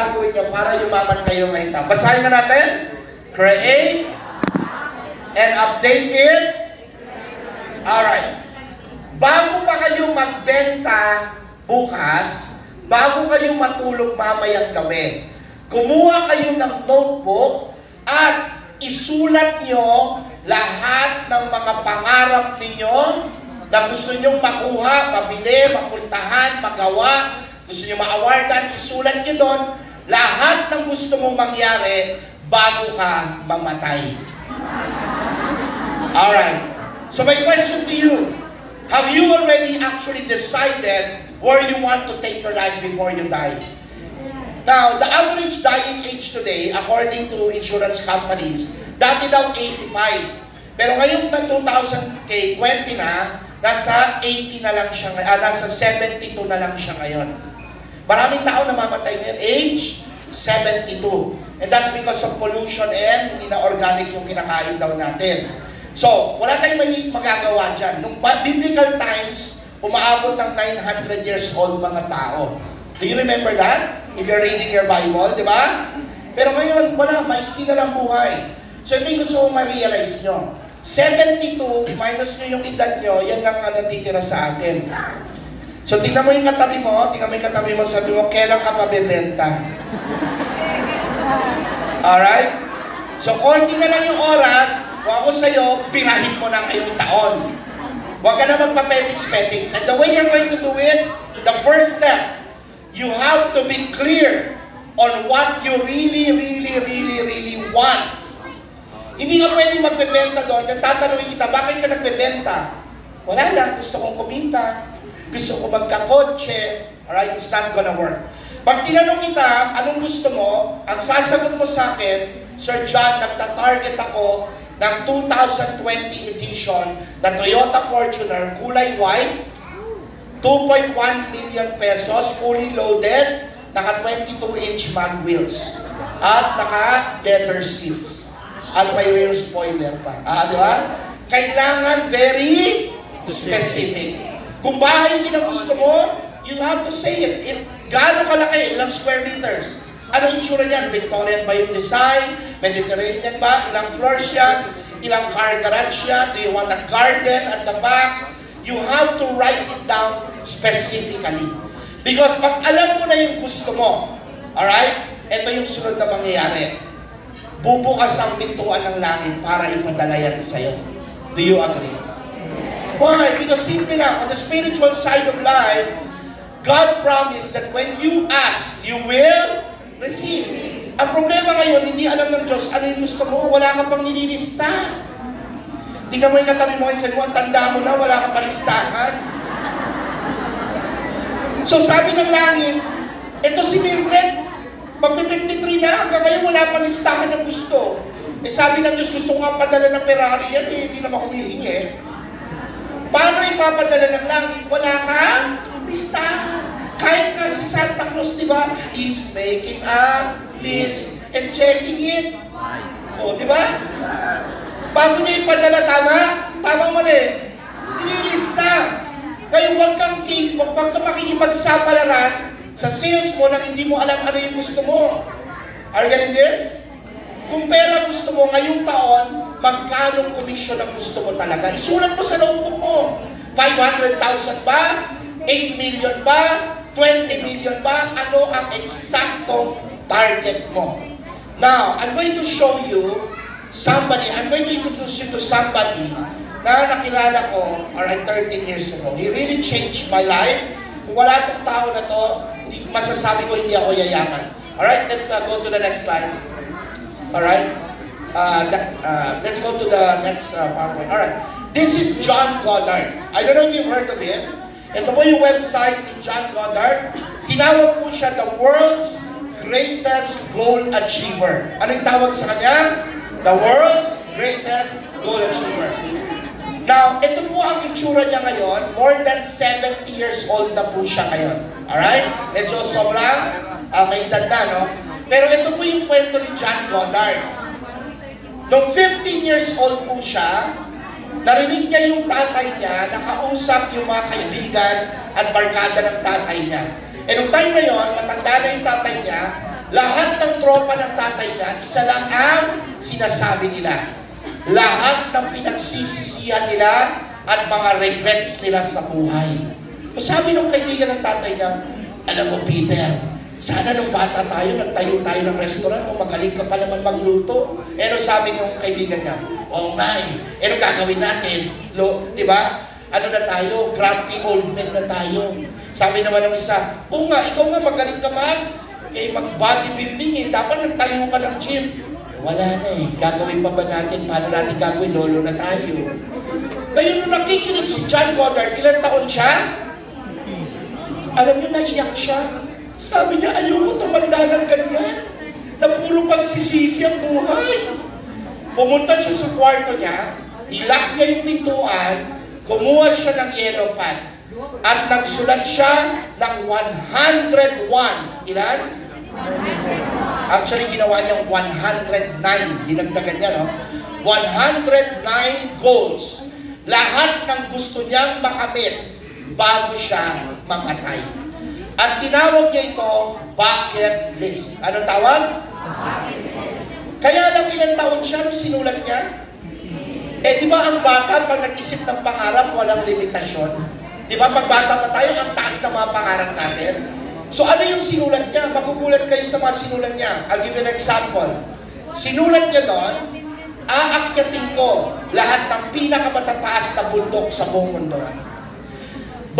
gagawin niyo para yumaman kayo ngayong taon? Basahin na natin. Create and update it. Alright. Bago pa kayo magbenta bukas, bago kayo matulog mamayang gabi, kumuha kayo ng notebook at isulat nyo lahat ng mga pangarap ninyo na gusto nyong makuha, mabili, mapuntahan, magawa, gusto nyo ma-awardan, isulat nyo doon lahat ng gusto mong mangyari bago ka mamatay. Alright. So my question to you, have you already actually decided where you want to take your life before you die? Now, the average dying age today, according to insurance companies, dati daw 85. Pero ngayon na 2020 na, nasa 80 na lang siya, ah, nasa 72 na lang siya ngayon. Maraming tao namamatay ngayon, age 72. And that's because of pollution and hindi na organic yung kinakain daw natin. So, wala tayong may magagawa dyan. Nung biblical times, umaabot ng 900 years old mga tao. Do you remember that? If you're reading your Bible, di ba? Pero ngayon, wala, maiksi na lang buhay. So, ito yung gusto kong ma-realize nyo. 72 minus nyo yung edad nyo, yan lang ang natitira sa atin. So, tingnan mo yung katabi mo, tingnan mo yung katabi mo, sabi mo, kailan ka mabebenta? Alright? So, konti na lang yung oras, kung ako sa'yo, pirahin mo na ngayong taon. Huwag ka na magpa-petix-petix. And the way you're going to do it, the first step, you have to be clear on what you really, really, really, really want. Hindi ka pwedeng magbebenta doon. Nagtatanungin kita, bakit ka nagbebenta? Wala lang, gusto kong kumita. Gusto ko magkakotse. Alright, it's not gonna work. Pag tinanong kita, anong gusto mo, ang sasagot mo sa akin, Sir John, nagta-target ako ng 2020 edition na Toyota Fortuner, kulay white, 2.1 million pesos, fully loaded, naka 22-inch mag wheels, at naka leather seats. At may rear spoiler pa. Ah, di ba? Kailangan very specific. Kung bahay din ang gusto mo, you have to say it. it gaano kalaki? Ilang square meters? Ano itsura niyan? Victorian ba yung design? Mediterranean ba? Ilang floors yan? Ilang car garage yan? Do you want a garden at the back? You have to write it down specifically. Because pag alam mo na yung gusto mo, alright? Ito yung sunod na mangyayari. Bubukas ang pintuan ng langit para ipadala yan sa'yo. Do you agree? Why? Because simple lang, on the spiritual side of life, God promised that when you ask, you will receive. Ang problema ngayon, hindi alam ng Diyos ano yung gusto mo, wala ka pang nililista. Tingnan mo yung katabi mo, isa mo, tanda mo na, wala ka pa listahan. So sabi ng langit, ito si Mildred, magpi-53 na, hanggang ngayon wala pa listahan ng gusto. Eh sabi ng Diyos, gusto ko nga padala ng Ferrari yan, eh, hindi naman humihingi. Paano ipapadala ng langit? Wala kang listahan. Kahit nga si Santa Claus, di ba? He's making a list and checking it. O, di ba? Bago niya ipadala, tama? Tama mali. Nililista. Ngayon, huwag kang, ki- huwag kang makikipagsapalaran sa sales mo na hindi mo alam ano yung gusto mo. Are you getting this? Kung pera gusto mo ngayong taon, magkano komisyon ang gusto mo talaga? Isulat mo sa notebook mo. 500,000 ba? 8 million ba? 20 million ba? Ano ang eksaktong target mo? Now, I'm going to show you somebody, I'm going to introduce you to somebody na nakilala ko around 13 years ago. He really changed my life. Kung wala itong tao na to, masasabi ko hindi ako yayaman. Alright, let's uh, go to the next slide. Alright? Uh, that, uh, let's go to the next uh, PowerPoint. Alright. This is John Goddard. I don't know if you've heard of him. Ito po yung website ni John Goddard. Tinawag po siya the world's greatest goal achiever. Ano yung tawag sa kanya? The world's greatest goal achiever. Now, ito po ang itsura niya ngayon. More than 70 years old na po siya ngayon. Alright? Medyo sobrang uh, may edad na, no? Pero ito po yung kwento ni John Goddard. Nung 15 years old po siya, narinig niya yung tatay niya, nakausap yung mga kaibigan at barkada ng tatay niya. E nung time na yon, matanda na yung tatay niya, Lahat ng tropa ng tatay niya, isa lang ang sinasabi nila. Lahat ng pinagsisisihan nila at mga regrets nila sa buhay. So sabi ng kaibigan ng tatay niya, alam mo Peter, sana nung bata tayo, nagtayo tayo ng restaurant, kung magaling ka pa naman magluto. Pero sabi ng kaibigan niya, oo nga eh, ano gagawin natin? Lo, di ba? Ano na tayo? Grumpy old men na tayo. Sabi naman ng isa, oo nga, ikaw nga magaling ka man. Eh, mag-bodybuilding eh. Dapat nagtayo ka ng gym. Wala na eh. Gagawin pa ba natin? Paano natin gagawin? Lolo na tayo. Ngayon nung nakikinig si John Goddard, ilang taon siya? Alam niyo, naiyak siya. Sabi niya, ayoko tumanda ng ganyan. Na puro pagsisisi ang buhay. Pumunta siya sa kwarto niya, ilak niya yung pintuan, kumuha siya ng yellow pad, at nagsulat siya ng 101. Ilan? Actually, ginawa niyang 109. Dinagdagan niya, no? 109 goals. Lahat ng gusto niyang makamit bago siya mamatay. At tinawag niya ito bucket list. Ano tawag? Kaya lang ilang taon siya nung sinulat niya? Eh, di ba ang bata, pag nag-isip ng pangarap, walang limitasyon? Di ba, pag bata pa tayo, ang taas ng mga pangarap natin? So, ano yung sinulat niya? Magugulat kayo sa mga sinulat niya. I'll give you an example. Sinulat niya doon, aakyatin ko lahat ng pinakamatataas na bundok sa buong mundo.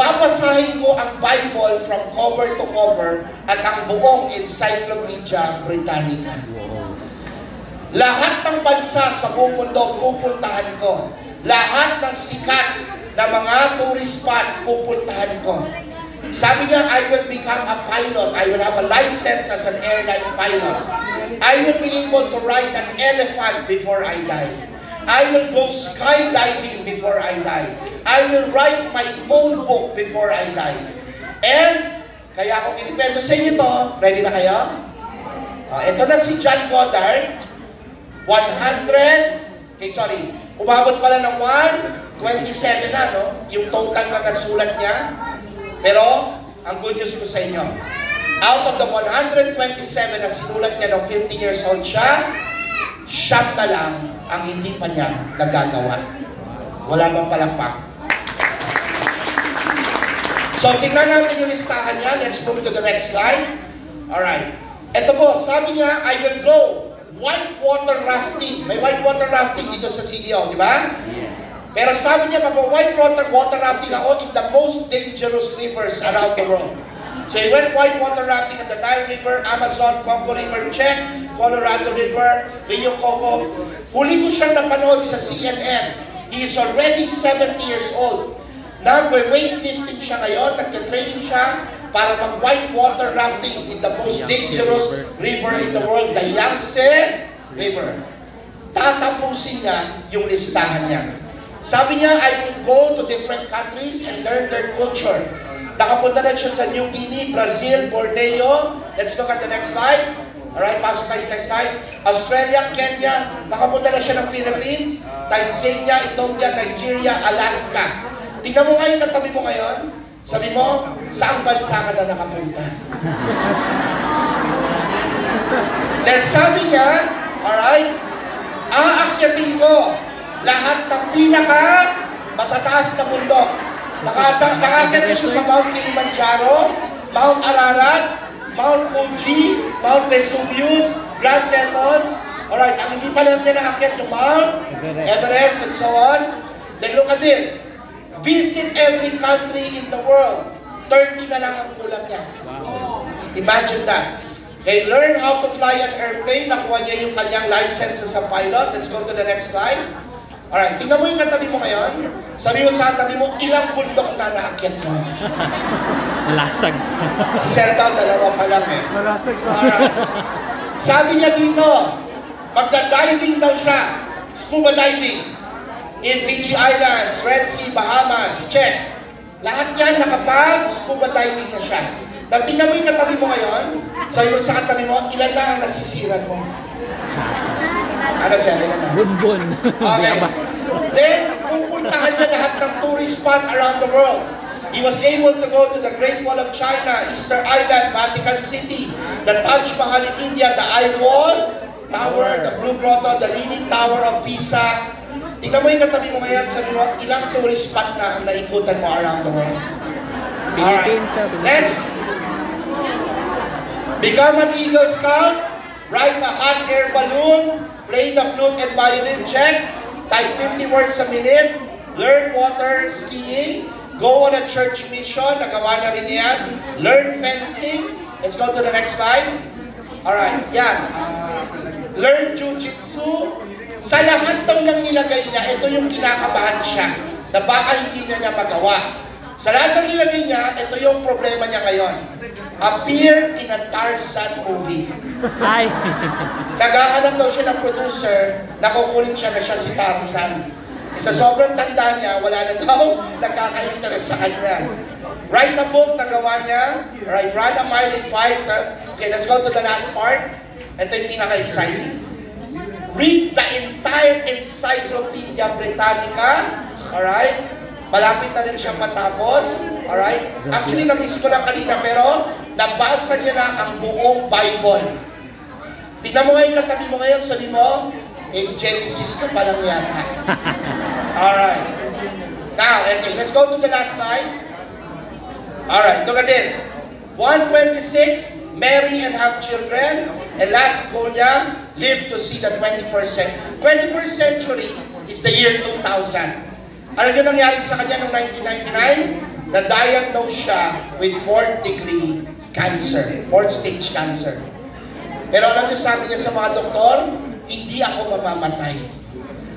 Babasahin ko ang Bible from cover to cover at ang buong Encyclopedia Britannica. Lahat ng bansa sa buong mundo pupuntahan ko. Lahat ng sikat na mga tourist spot pupuntahan ko. Sabi niya, I will become a pilot. I will have a license as an airline pilot. I will be able to ride an elephant before I die. I will go skydiving before I die. I will write my own book before I die. And, kaya ako pinipento sa inyo to, ready na kayo? Uh, ito na si John Goddard, 100, okay, sorry, umabot pala ng 127 na, no? Yung total na nasulat niya. Pero, ang good news ko sa inyo, out of the 127 na sinulat niya nung 50 years old siya, siyam na lang ang hindi pa niya nagagawa. Wala bang palakpak? So, tingnan natin yung listahan niya. Let's move to the next slide. Alright. Ito po, sabi niya, I will go whitewater rafting. May whitewater rafting dito sa CDO, di ba? Pero sabi niya, mag-whitewater water rafting ako in the most dangerous rivers around the world. So he went whitewater rafting in the Nile River, Amazon, Congo River, Czech, Colorado River, Rio Congo. Huli ko siya napanood sa CNN. He is already 70 years old. Nag-weightlifting siya ngayon, nag-training siya para mag-whitewater rafting in the most dangerous river in the world, the Yangtze River. Tatapusin niya yung listahan niya. Sabi niya, I will go to different countries and learn their culture. Nakapunta na siya sa New Guinea, Brazil, Borneo. Let's look at the next slide. Alright, pasok tayo sa next slide. Australia, Kenya, nakapunta na siya ng Philippines, Tanzania, Ethiopia, Nigeria, Alaska. Tingnan mo nga yung katabi mo ngayon. Sabi mo, saan bansa ka na nakapunta? Then sabi niya, alright, aakyatin ko lahat ng pinaka matataas na bundok. Nakakyatin siya sa Mount Kilimanjaro, Mount Ararat, Mount Fuji, Mount Vesuvius, Grand Tetons. Alright, ang hindi pa lang niya nakakyat yung Mount Everest and so on. Then look at this. Visit every country in the world. 30 na lang ang kulang niya. Imagine that. They learn how to fly an airplane. Nakuha niya yung kanyang license as a pilot. Let's go to the next slide. Alright, tingnan mo yung katabi mo ngayon. Sabi mo sa katabi mo, ilang bundok na naakyat mo? Malasag. Si Sir daw, dalawa pa lang eh. Malasag Alright. Sabi niya dito, magda-diving daw siya. Scuba diving. In Fiji Islands, Red Sea, Bahamas, Czech. Lahat yan nakapag-scuba diving na siya. Nang tingnan mo yung katabi mo ngayon, sabi mo sa katabi mo, ilan na ang nasisiran mo? Ano ilan na? Bunbun. Okay. Then, pupuntahan niya lahat ng tourist spot around the world. He was able to go to the Great Wall of China, Easter Island, Vatican City, the Taj Mahal in India, the Eiffel Tower, the Blue Grotto, the Leaning Tower of Pisa. Tingnan mo yung katabi mo ngayon sa mo, ilang tourist spot na ang naikutan mo around the world. Alright. Next. Become an Eagle Scout. Ride a hot air balloon. Play the flute and violin. Check. Type 50 words a minute. Learn water skiing. Go on a church mission. Nagawa na rin yan. Learn fencing. Let's go to the next slide. Alright, yan. Uh, learn jujitsu. Sa lahat ng nilagay niya, ito yung kinakabahan siya na baka hindi na niya magawa. Sa lahat ng nilagay niya, ito yung problema niya ngayon. Appear in a Tarzan movie. Ay. Naghahanap daw siya ng producer na kukunin siya na siya si Tarzan. Sa sobrang tanda niya, wala na daw nagkaka-interest sa kanya. Write a book na gawa niya. Right, run a mile in five. Okay, let's go to the last part. Ito yung pinaka-exciting. Read the entire Encyclopedia Britannica. Alright? Malapit na rin siyang matapos. Alright? Actually, na-miss ko lang kanina, pero nabasa niya na ang buong Bible. Tingnan mo ngayon, katabi mo ngayon, sabi mo, in Genesis ka pa lang yata. Alright. Now, okay, let's go to the last slide. Alright, look at this. 126, marry and have children. And last goal niya, live to see the 21st century. 21st century is the year 2000. Ano yung nangyari sa kanya noong 1999? Na-diagnose siya with fourth degree cancer, fourth stage cancer. Pero alam niyo, sabi niya sa mga doktor, hindi ako mamamatay.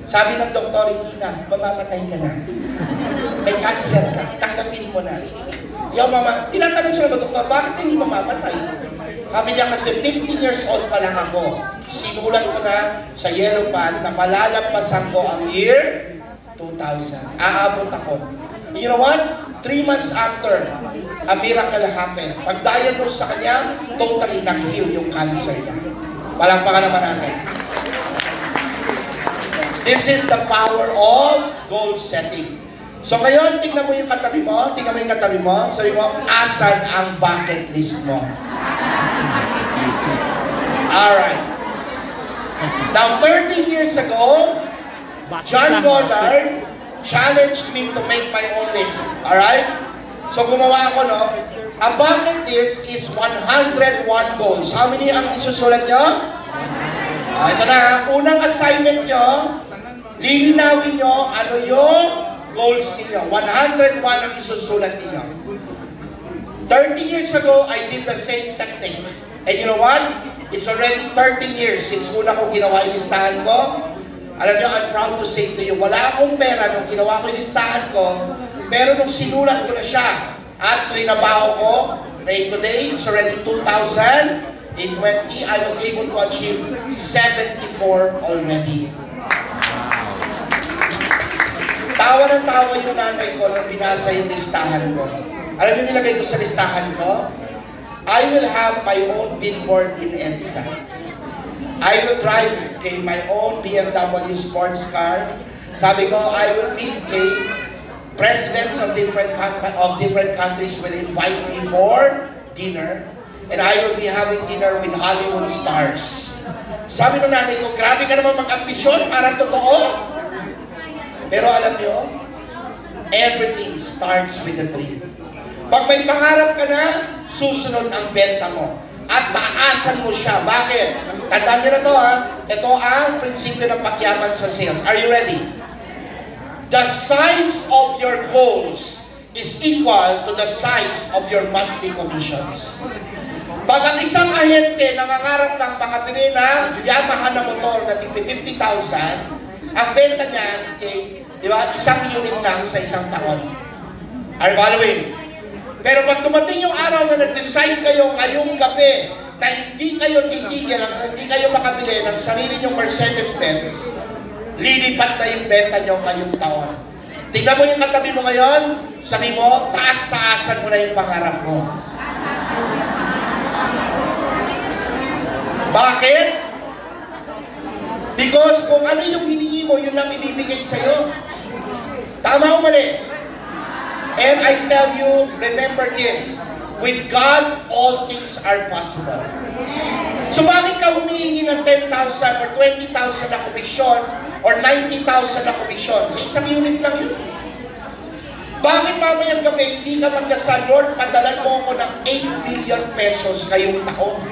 Sabi ng doktor, hindi na, mamamatay ka na. May cancer ka, tanggapin mo na. Yung mama, tinatanong siya ng doktor, bakit hindi mamamatay? Sabi niya kasi 15 years old pa lang ako. Sinulat ko na sa yellow pad na malalampasan ko ang year 2000. Aabot ako. You know what? Three months after, a miracle happened. Pag-diagnose sa kanya, totally nag-heal yung cancer niya. Palangpakan naman natin. This is the power of goal setting. So ngayon, tingnan mo yung katabi mo, tingnan mo yung katabi mo, sabi mo, asan ang bucket list mo? Alright. Now, 13 years ago, John? Goddard challenged me to make my own list. Alright? So gumawa ako, no? Ang bucket list is 101 goals. How many ang isusulat nyo? Ah, ito na. Unang assignment nyo, lilinawin nyo ano yung goals ninyo. 101 ang isusulat ninyo. 30 years ago, I did the same technique. And you know what? It's already 13 years since una ko ginawa yung listahan ko. Alam niyo, I'm proud to say to you, wala akong pera nung ginawa ko yung listahan ko, pero nung sinulat ko na siya at trinabaho ko, right today, it's already 2000, in 20, I was able to achieve 74 already. Tawa ng tawa yung nanay ko nung binasa yung listahan ko. Alam niyo nilagay ko sa listahan ko? I will have my own billboard in EDSA. I will drive okay, my own BMW sports car. Sabi ko, I will meet kay presidents of different of different countries will invite me for dinner and I will be having dinner with Hollywood stars. Sabi ng nanay ko, grabe ka naman mag-ambisyon, para totoo. Pero alam niyo, everything starts with a dream. Pag may pangarap ka na, susunod ang benta mo. At taasan mo siya. Bakit? Tandaan niyo na to ha. Ito ang prinsipyo ng pagyaman sa sales. Are you ready? The size of your goals is equal to the size of your monthly commissions. Pag ang isang ahente nangangarap ng makabili ng Yamaha na motor na tipi 50,000, ang benta niya, okay, di ba, isang unit lang sa isang taon. Are you following? Pero pag dumating yung araw na nag-decide kayo ngayong gabi na hindi kayo titigil, hindi kayo makabili ng sarili nyong Mercedes-Benz, lilipat na yung benta nyo ngayong taon. Tingnan mo yung katabi mo ngayon, sabi mo, taas-taasan mo na yung pangarap mo. Bakit? Because kung ano yung hiningi mo, yun lang ibibigay sa'yo. Tama o mali? And I tell you, remember this, with God, all things are possible. So bakit ka humihingi ng 10,000 or 20,000 na komisyon or 90,000 na komisyon? Isang unit lang yun. Bakit mamayang gabi hindi ka magdasal, Lord, padalan mo ako ng 8 billion pesos kayong taon?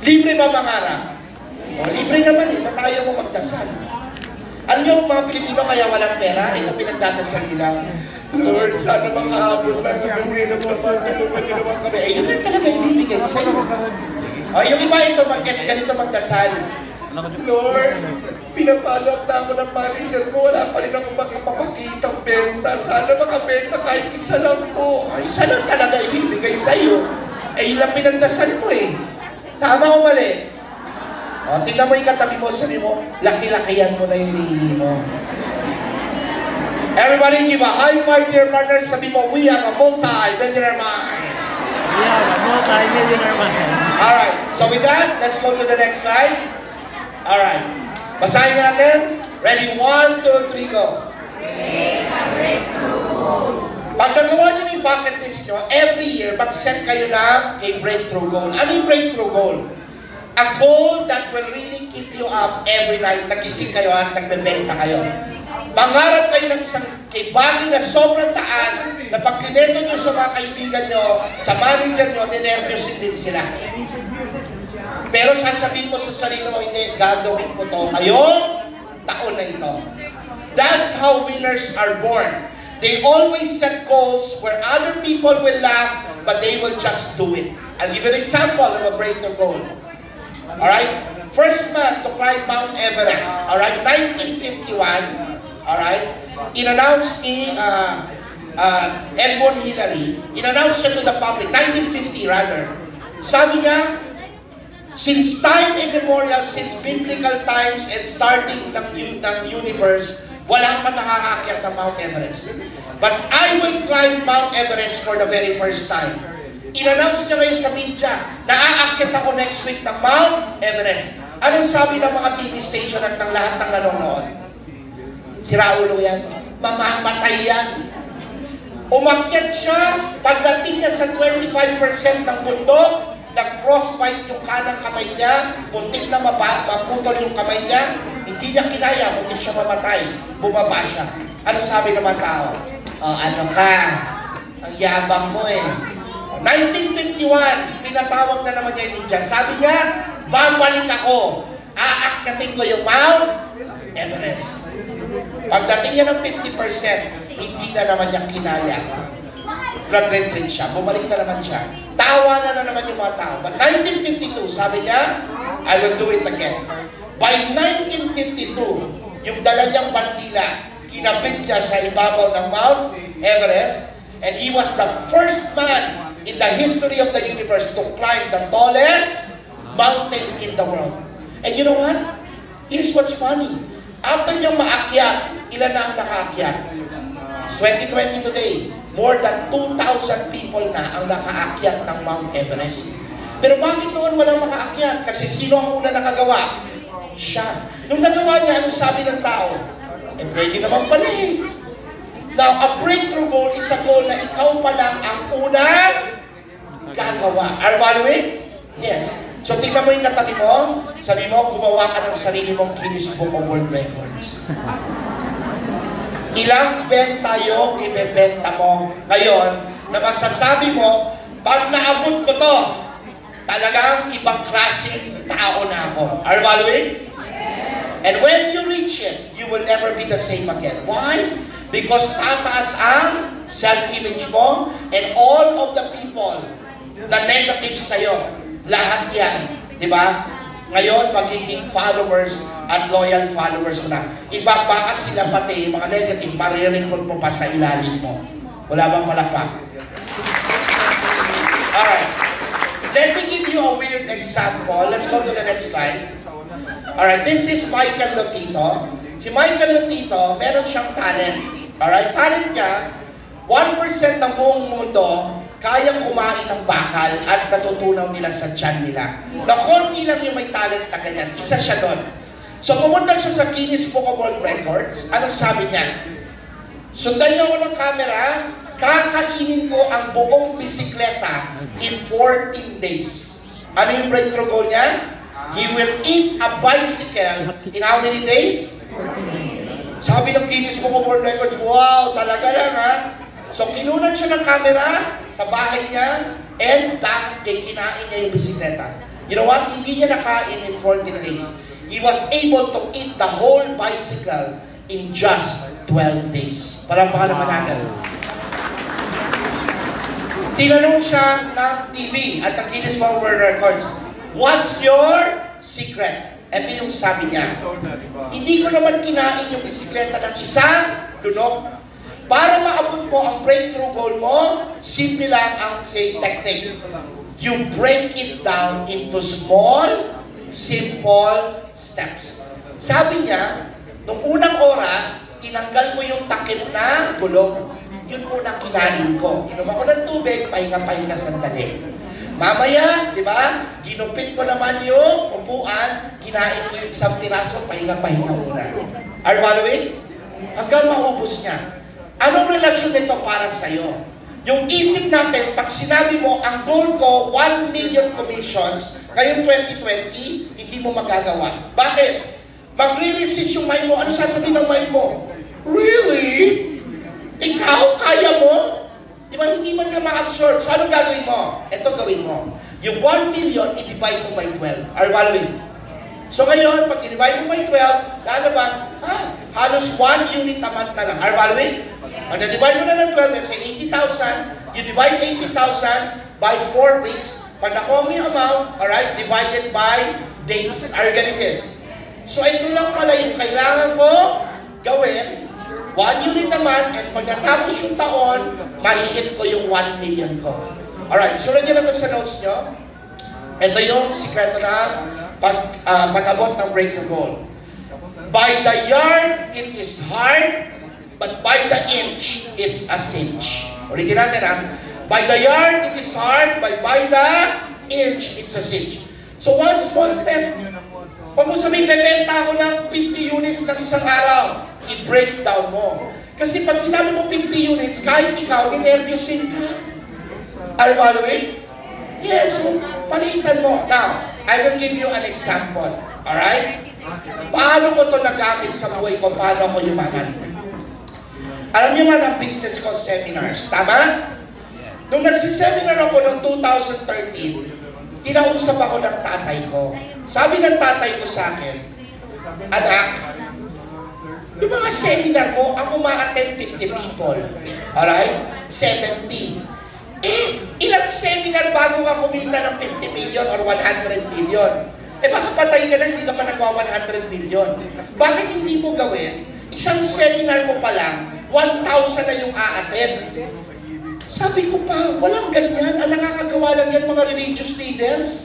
Libre ba mangarap? O, libre naman eh, ba't ayaw mo magdasal? Alam niyo, mga Pilipino kaya walang pera, ito pinagdadasal nila. Lord, sana makahabot lang ang gawin ng pasal, tulungan niyo naman kami. Eh, yun lang talaga ibibigay sa'yo. O, yung iba ito, mag ganito magdasal. Lord, pinapalo up na ako ng manager ko, wala pa rin ako makipapakitang benta. Sana makabenta kahit isa lang po. Ay, isa lang talaga ibibigay sa'yo. Eh, yun lang pinagdasal mo eh. Tama o mali? O, tingnan mo yung katabi mo, sabi mo, laki-lakihan mo na yung hinihingi mo. Everybody give a high five to your partner, sabi mo, we have a multi-millionaire mind. Yeah, multi-millionaire man. Alright, so with that, let's go to the next slide. Alright, basahin natin. Ready, one, two, three, go. Pag nagawa niyo yung bucket list nyo, every year, mag-set kayo ng a breakthrough goal. Ano yung breakthrough goal? A goal that will really keep you up every night. Nagising kayo at nagbebenta kayo. Mangarap kayo ng isang kibagi na sobrang taas na pag kineto nyo sa mga kaibigan nyo, sa manager nyo, ninervyosin din sila. Pero sasabihin mo sa sarili mo, hindi, gagawin ko to ngayong taon na ito. That's how winners are born. They always set goals where other people will laugh, but they will just do it. I'll give you an example of a breakthrough goal. Alright? First man to climb Mount Everest. Alright? 1951. Alright? In-announce ni uh, uh, Edmund Hillary. In-announce siya to the public. 1950 rather. Sabi niya, Since time immemorial, since biblical times and starting ng, ng universe, wala pa nakakakyat ng Mount Everest. But I will climb Mount Everest for the very first time. In-announce niya ngayon sa media, naaakyat ako next week ng Mount Everest. Anong sabi ng mga TV station at ng lahat ng nanonood? Si Raulo yan. Mamamatay yan. Umakyat siya, pagdating niya sa 25% ng bundok, nag-frostbite yung kanang kamay niya, muntik na maputol yung kamay niya, hindi niya kinaya, muntik siya mamatay, bumaba siya. Ano sabi ng mga tao? Oh, ano ka? Ang yabang mo eh. 1951, pinatawag na naman niya yung media. Sabi niya, babalik ako. Aakyatin ko yung Mount Everest. Pagdating niya ng 50%, hindi na naman niya kinaya. Nag-retreat siya, bumalik na naman siya. Tawa na na naman yung mga tao. But 1952, sabi niya, I will do it again. By 1952, yung dala niyang bandila, kinapit niya sa ibabaw ng Mount Everest, and he was the first man in the history of the universe to climb the tallest mountain in the world. And you know what? Here's what's funny. After niyang maakyat, ilan na ang nakaakyat? It's 2020 today. More than 2,000 people na ang nakaakyat ng Mount Everest. Pero bakit noon walang makaakyat? Kasi sino ang una nakagawa? Siya. Nung nagawa niya, ano sabi ng tao? Eh, pwede naman pala eh. Now, a breakthrough goal is a goal na ikaw pa lang ang unang gagawa. Are you following? Yes. So, tingnan mo yung katabi mo. Sabi mo, gumawa ka ng sarili mong Guinness Book of World Records. Ilang benta yung ibebenta mo ngayon na masasabi mo, pag naabot ko to, talagang ibang klaseng tao na ako. Are you following? And when you reach it, you will never be the same again. Why? Because tataas ang self-image mo and all of the people the negative sa'yo. Lahat yan. Di ba? Ngayon, magiging followers at loyal followers mo na. Iba baka sila pati, mga negative, marirecord mo pa sa ilalim mo. Wala bang palakpak? Alright. Let me give you a weird example. Let's go to the next slide. Alright, this is Michael Lotito. Si Michael Lotito, meron siyang talent. Alright, talent niya, 1% ng buong mundo kayang kumain ng bakal at natutunaw nila sa tiyan nila. Na konti lang yung may talent na ganyan. Isa siya doon. So pumunta siya sa Guinness Book of World Records. Anong sabi niya? Sundan niyo ako ng camera, kakainin ko ang buong bisikleta in 14 days. Ano yung breakthrough goal niya? He will eat a bicycle in how many days? Sabi ng Guinness Book of World Records, wow, talaga lang ha. So kinunan siya ng camera sa bahay niya and dahil kinain niya yung bisikleta. You know what? Hindi niya nakain in 14 days. He was able to eat the whole bicycle in just 12 days. Parang baka naman natin. Tinanong siya ng TV at ng Guinness World Records, What's your secret? Ito yung sabi niya. Hindi ko naman kinain yung bisikleta ng isang lunok. Para maabot mo ang breakthrough goal mo, simple lang ang say technique. You break it down into small, simple steps. Sabi niya, nung unang oras, tinanggal ko yung takip na gulong. Yun unang kinain ko. Inom ako ng tubig, pahinga-pahinga sandali. Mamaya, di ba, ginupit ko naman yung upuan, kinain ko yung isang piraso, pahinga-pahinga muna. Are you following? Hanggang maubos niya. Anong relasyon nito para sa'yo? Yung isip natin, pag sinabi mo, ang goal ko, 1 million commissions, ngayong 2020, hindi mo magagawa. Bakit? Magre-resist yung mind mo. Ano sasabihin ng mind mo? Really? Ikaw, kaya mo? Di ba hindi man niya ma-absorb? So anong gagawin mo? Ito gawin mo. Yung 1 million, i-divide mo by 12. Are you following? So ngayon, pag i-divide mo by 12, lalabas, ah, halos 1 unit a month na lang. Are you following? Pag na-divide mo na ng 12, let's say 80,000, you divide 80,000 by 4 weeks. Pag nakuha mo yung amount, alright, divided by days. Are you getting this? So ito lang pala yung kailangan ko gawin 1 unit naman, and pag natapos yung taon, mahihit ko yung 1 million ko. Alright, sunod nyo na to sa notes nyo. Ito yung sikreto ng pag, ah, pag-abot ng breakthrough goal. By the yard, it is hard, but by the inch, it's a cinch. Ulitin natin ha. By the yard, it is hard, but by the inch, it's a cinch. So one small step. Huwag mo sabihin, bebenta ako ng 50 units ng isang araw. I-break down mo. Kasi pag sinabi mo 50 units, kahit ikaw, ninervyusin ka. Are you following? Yes, so palitan mo. Now, I will give you an example. Alright? Paano ko to nagamit sa buhay ko? Paano ako yumaman? Alam niyo man ang business ko seminars. Tama? Nung nagsiseminar ako noong 2013, kinausap ako ng tatay ko. Sabi ng tatay ko sa akin, Anak, yung mga seminar mo, ang umaattend 50 people. Alright? 70. Eh, ilang seminar bago ka kumita ng 50 million or 100 million? Eh baka patay ka na, hindi ka pa nagawa 100 million. Bakit hindi mo gawin? Isang seminar mo pa lang, 1,000 na yung a-attend. Sabi ko pa, walang ganyan. Ang nakakagawa lang yan mga religious leaders.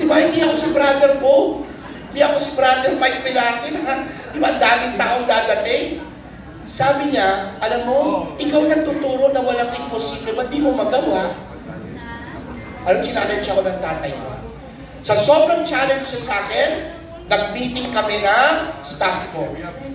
Di hindi ako si Brother Bo. Hindi ako si Brother Mike Pilate. Di daming taong dadating. Sabi niya, alam mo, ikaw nagtuturo na walang imposible, ba't di mo magawa? Alam, challenge ako ng tatay ko. Sa sobrang challenge siya sa akin, nag-meeting kami ng staff ko.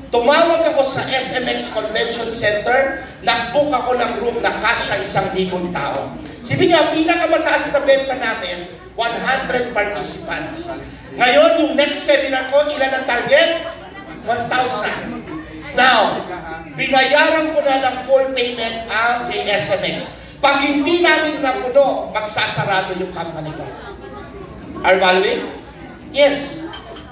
Tumawag ako sa SMX Convention Center, nag-book ako ng room na kasya isang libong tao. Sabi niya, pinakamataas na benta namin, 100 participants. Ngayon, yung next seminar ko, ilan ang target? 1,000. Now, binayaran ko na ng full payment ang SMX. Pag hindi namin napuno, magsasarado yung company ko. Are following? Yes.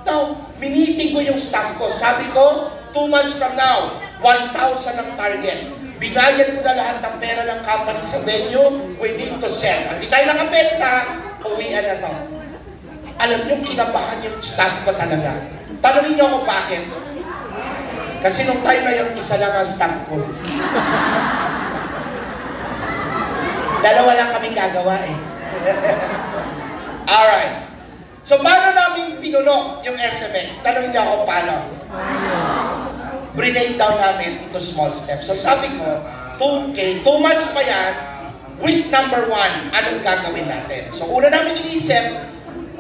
Now, miniting ko yung staff ko. Sabi ko, two months from now, 1,000 ang target. Binayad ko na lahat ng pera ng company sa venue, we need to sell. Hindi tayo nakabenta, uwian na to. Alam niyo, kinabahan yung staff ko talaga. Tanungin niyo ako bakit. Kasi nung time na yung isa lang ang staff ko. Dalawa lang kami gagawa eh. Alright. So, paano namin pinuno yung SMX? Tanongin niyo ako paano. Break down namin into small steps. So, sabi ko, 2K, 2 months pa yan, week number 1, anong gagawin natin? So, una namin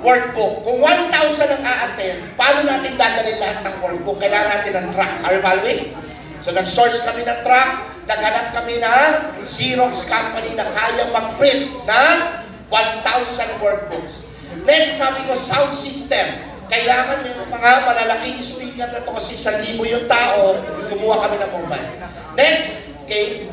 inisip, workbook. Kung 1,000 ang a-attend, paano natin dadalhin lahat ng workbook? Kailangan natin ng track. Are you following? So nag-source kami ng truck, naghanap kami ng Xerox company na kaya mag-print ng 1,000 workbooks. Next, sabi ko, sound system. Kailangan yung mga malalaking speaker na to kasi sa libo yung tao, kumuha kami ng mobile. Next, okay,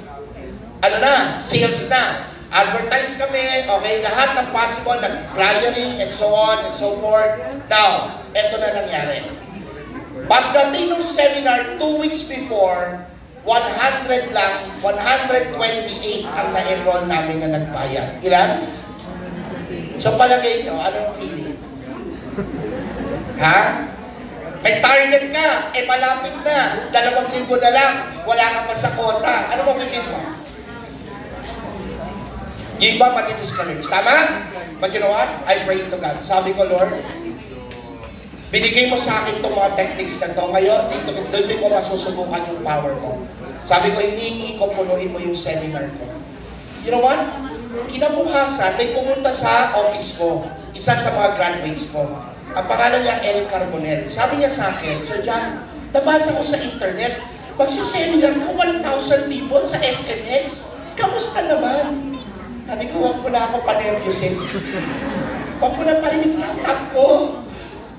ano na, sales na. Advertise kami, okay, lahat ng possible, nag-flyering and so on and so forth. Now, eto na nangyari. Pagdating ng seminar two weeks before, 100 lang, 128 ang na-enroll namin na nagbayad. Ilan? So palagay nyo, anong feeling? Ha? May target ka, eh malapit na, dalawang linggo na lang, wala ka pa sa kota. Ano mo feeling mo? Yung iba mati-discourage. Tama? But you know what? I pray to God. Sabi ko, Lord, binigay mo sa akin itong mga techniques na to. Ngayon, dito, dito ko masusubukan yung power ko. Sabi ko, hinihingi ko, punuin mo yung seminar ko. You know what? Kinabukasan, may pumunta sa office ko, isa sa mga graduates ko. Ang pangalan niya, El Carbonel. Sabi niya sa akin, Sir John, nabasa ko sa internet, magsiseminar ko 1,000 people sa SMX. Kamusta naman? Sabi ko, huwag mo na ako panervyosin. Huwag mo na parinig sa staff ko.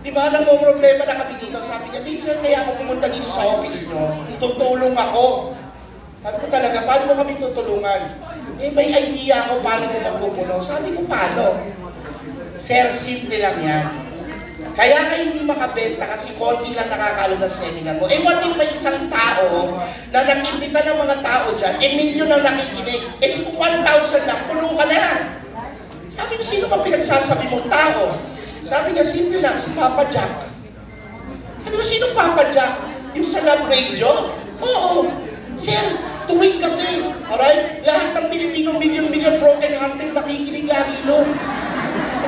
Di ba, alam mo problema na kami dito? Sabi niya, sir, kaya ako pumunta dito sa office nyo, tutulong ako. Sabi ko talaga, paano mo kami tutulungan? Eh, may idea ako paano mo magpupuno. Sabi ko, paano? Sir, simple lang yan. Kaya ka hindi makabenta kasi konti lang nakakalo ng seminar mo. Eh, what if may isang tao na nag-imbita ng mga tao dyan, eh, milyon ang nakikinig. Eh, kung 1,000 lang, puno ka na. Sabi ko, sino ba pinagsasabi mong tao? Sabi niya, simple lang, si Papa Jack. Sabi ko, sino Papa Jack? Yung sa lab radio? Oo. Sir, tuwing gabi. Alright? Lahat ng Pilipino, million-million broken hearted, nakikinig lagi nun.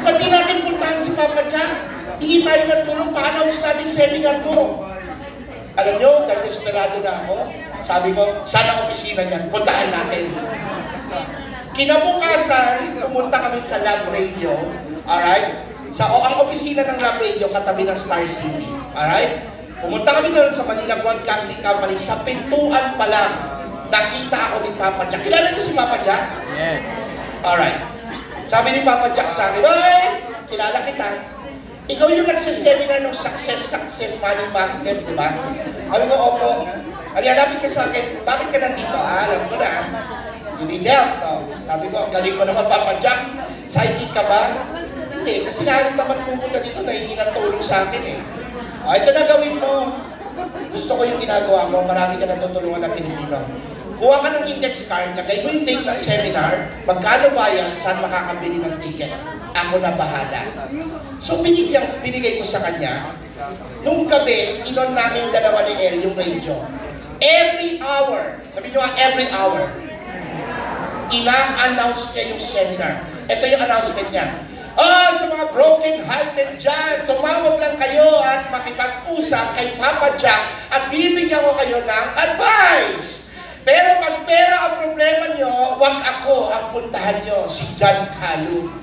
Ba't di natin puntahan si Papa Jack? Hindi tayo nagtulong, pa-announce natin seminar mo. Alam nyo, dahil desperado na ako, sabi ko, sana opisina niyan, puntahan natin. Kinabukasan, pumunta kami sa Lab Radio, alright? Sa o ang opisina ng Lab Radio, katabi ng Star City, alright? Pumunta kami doon sa Manila Broadcasting Company, sa pintuan pa lang, nakita ako ni Papa Jack. Kilala niyo si Papa Jack? Yes. Alright. Sabi ni Papa Jack sa akin, Oy, kilala kita. Ikaw yung nagsiseminar ng success, success, money magnet, di ba? Sabi ko, opo. Sabi niya, lapit ka sa akin, bakit ka nandito? Ah, alam ko na. Hindi help, no? Sabi ko, ang galing mo naman, Papa Jack. Psychic ka ba? Hindi, kasi lahat naman pumunta dito, nahingi ng tulong sa akin eh. Ah, ito na gawin mo. Gusto ko yung ginagawa mo, marami ka natutulungan ng Pilipino. Kuha ka ng index card, lagay mo yung date ng seminar, magkano bayan, saan makakabili ng ticket. Ako na bahala. So binigyan, binigay ko sa kanya. Nung gabi, inon namin yung dalawa ni El, yung radio. Every hour, sabi nyo nga, every hour, ina-announce niya yung seminar. Ito yung announcement niya. Ah, sa mga broken hearted dyan, tumawag lang kayo at makipag-usap kay Papa Jack at bibigyan ko kayo ng advice. Pero pag pera ang problema nyo, wag ako ang puntahan nyo, si John Kalu.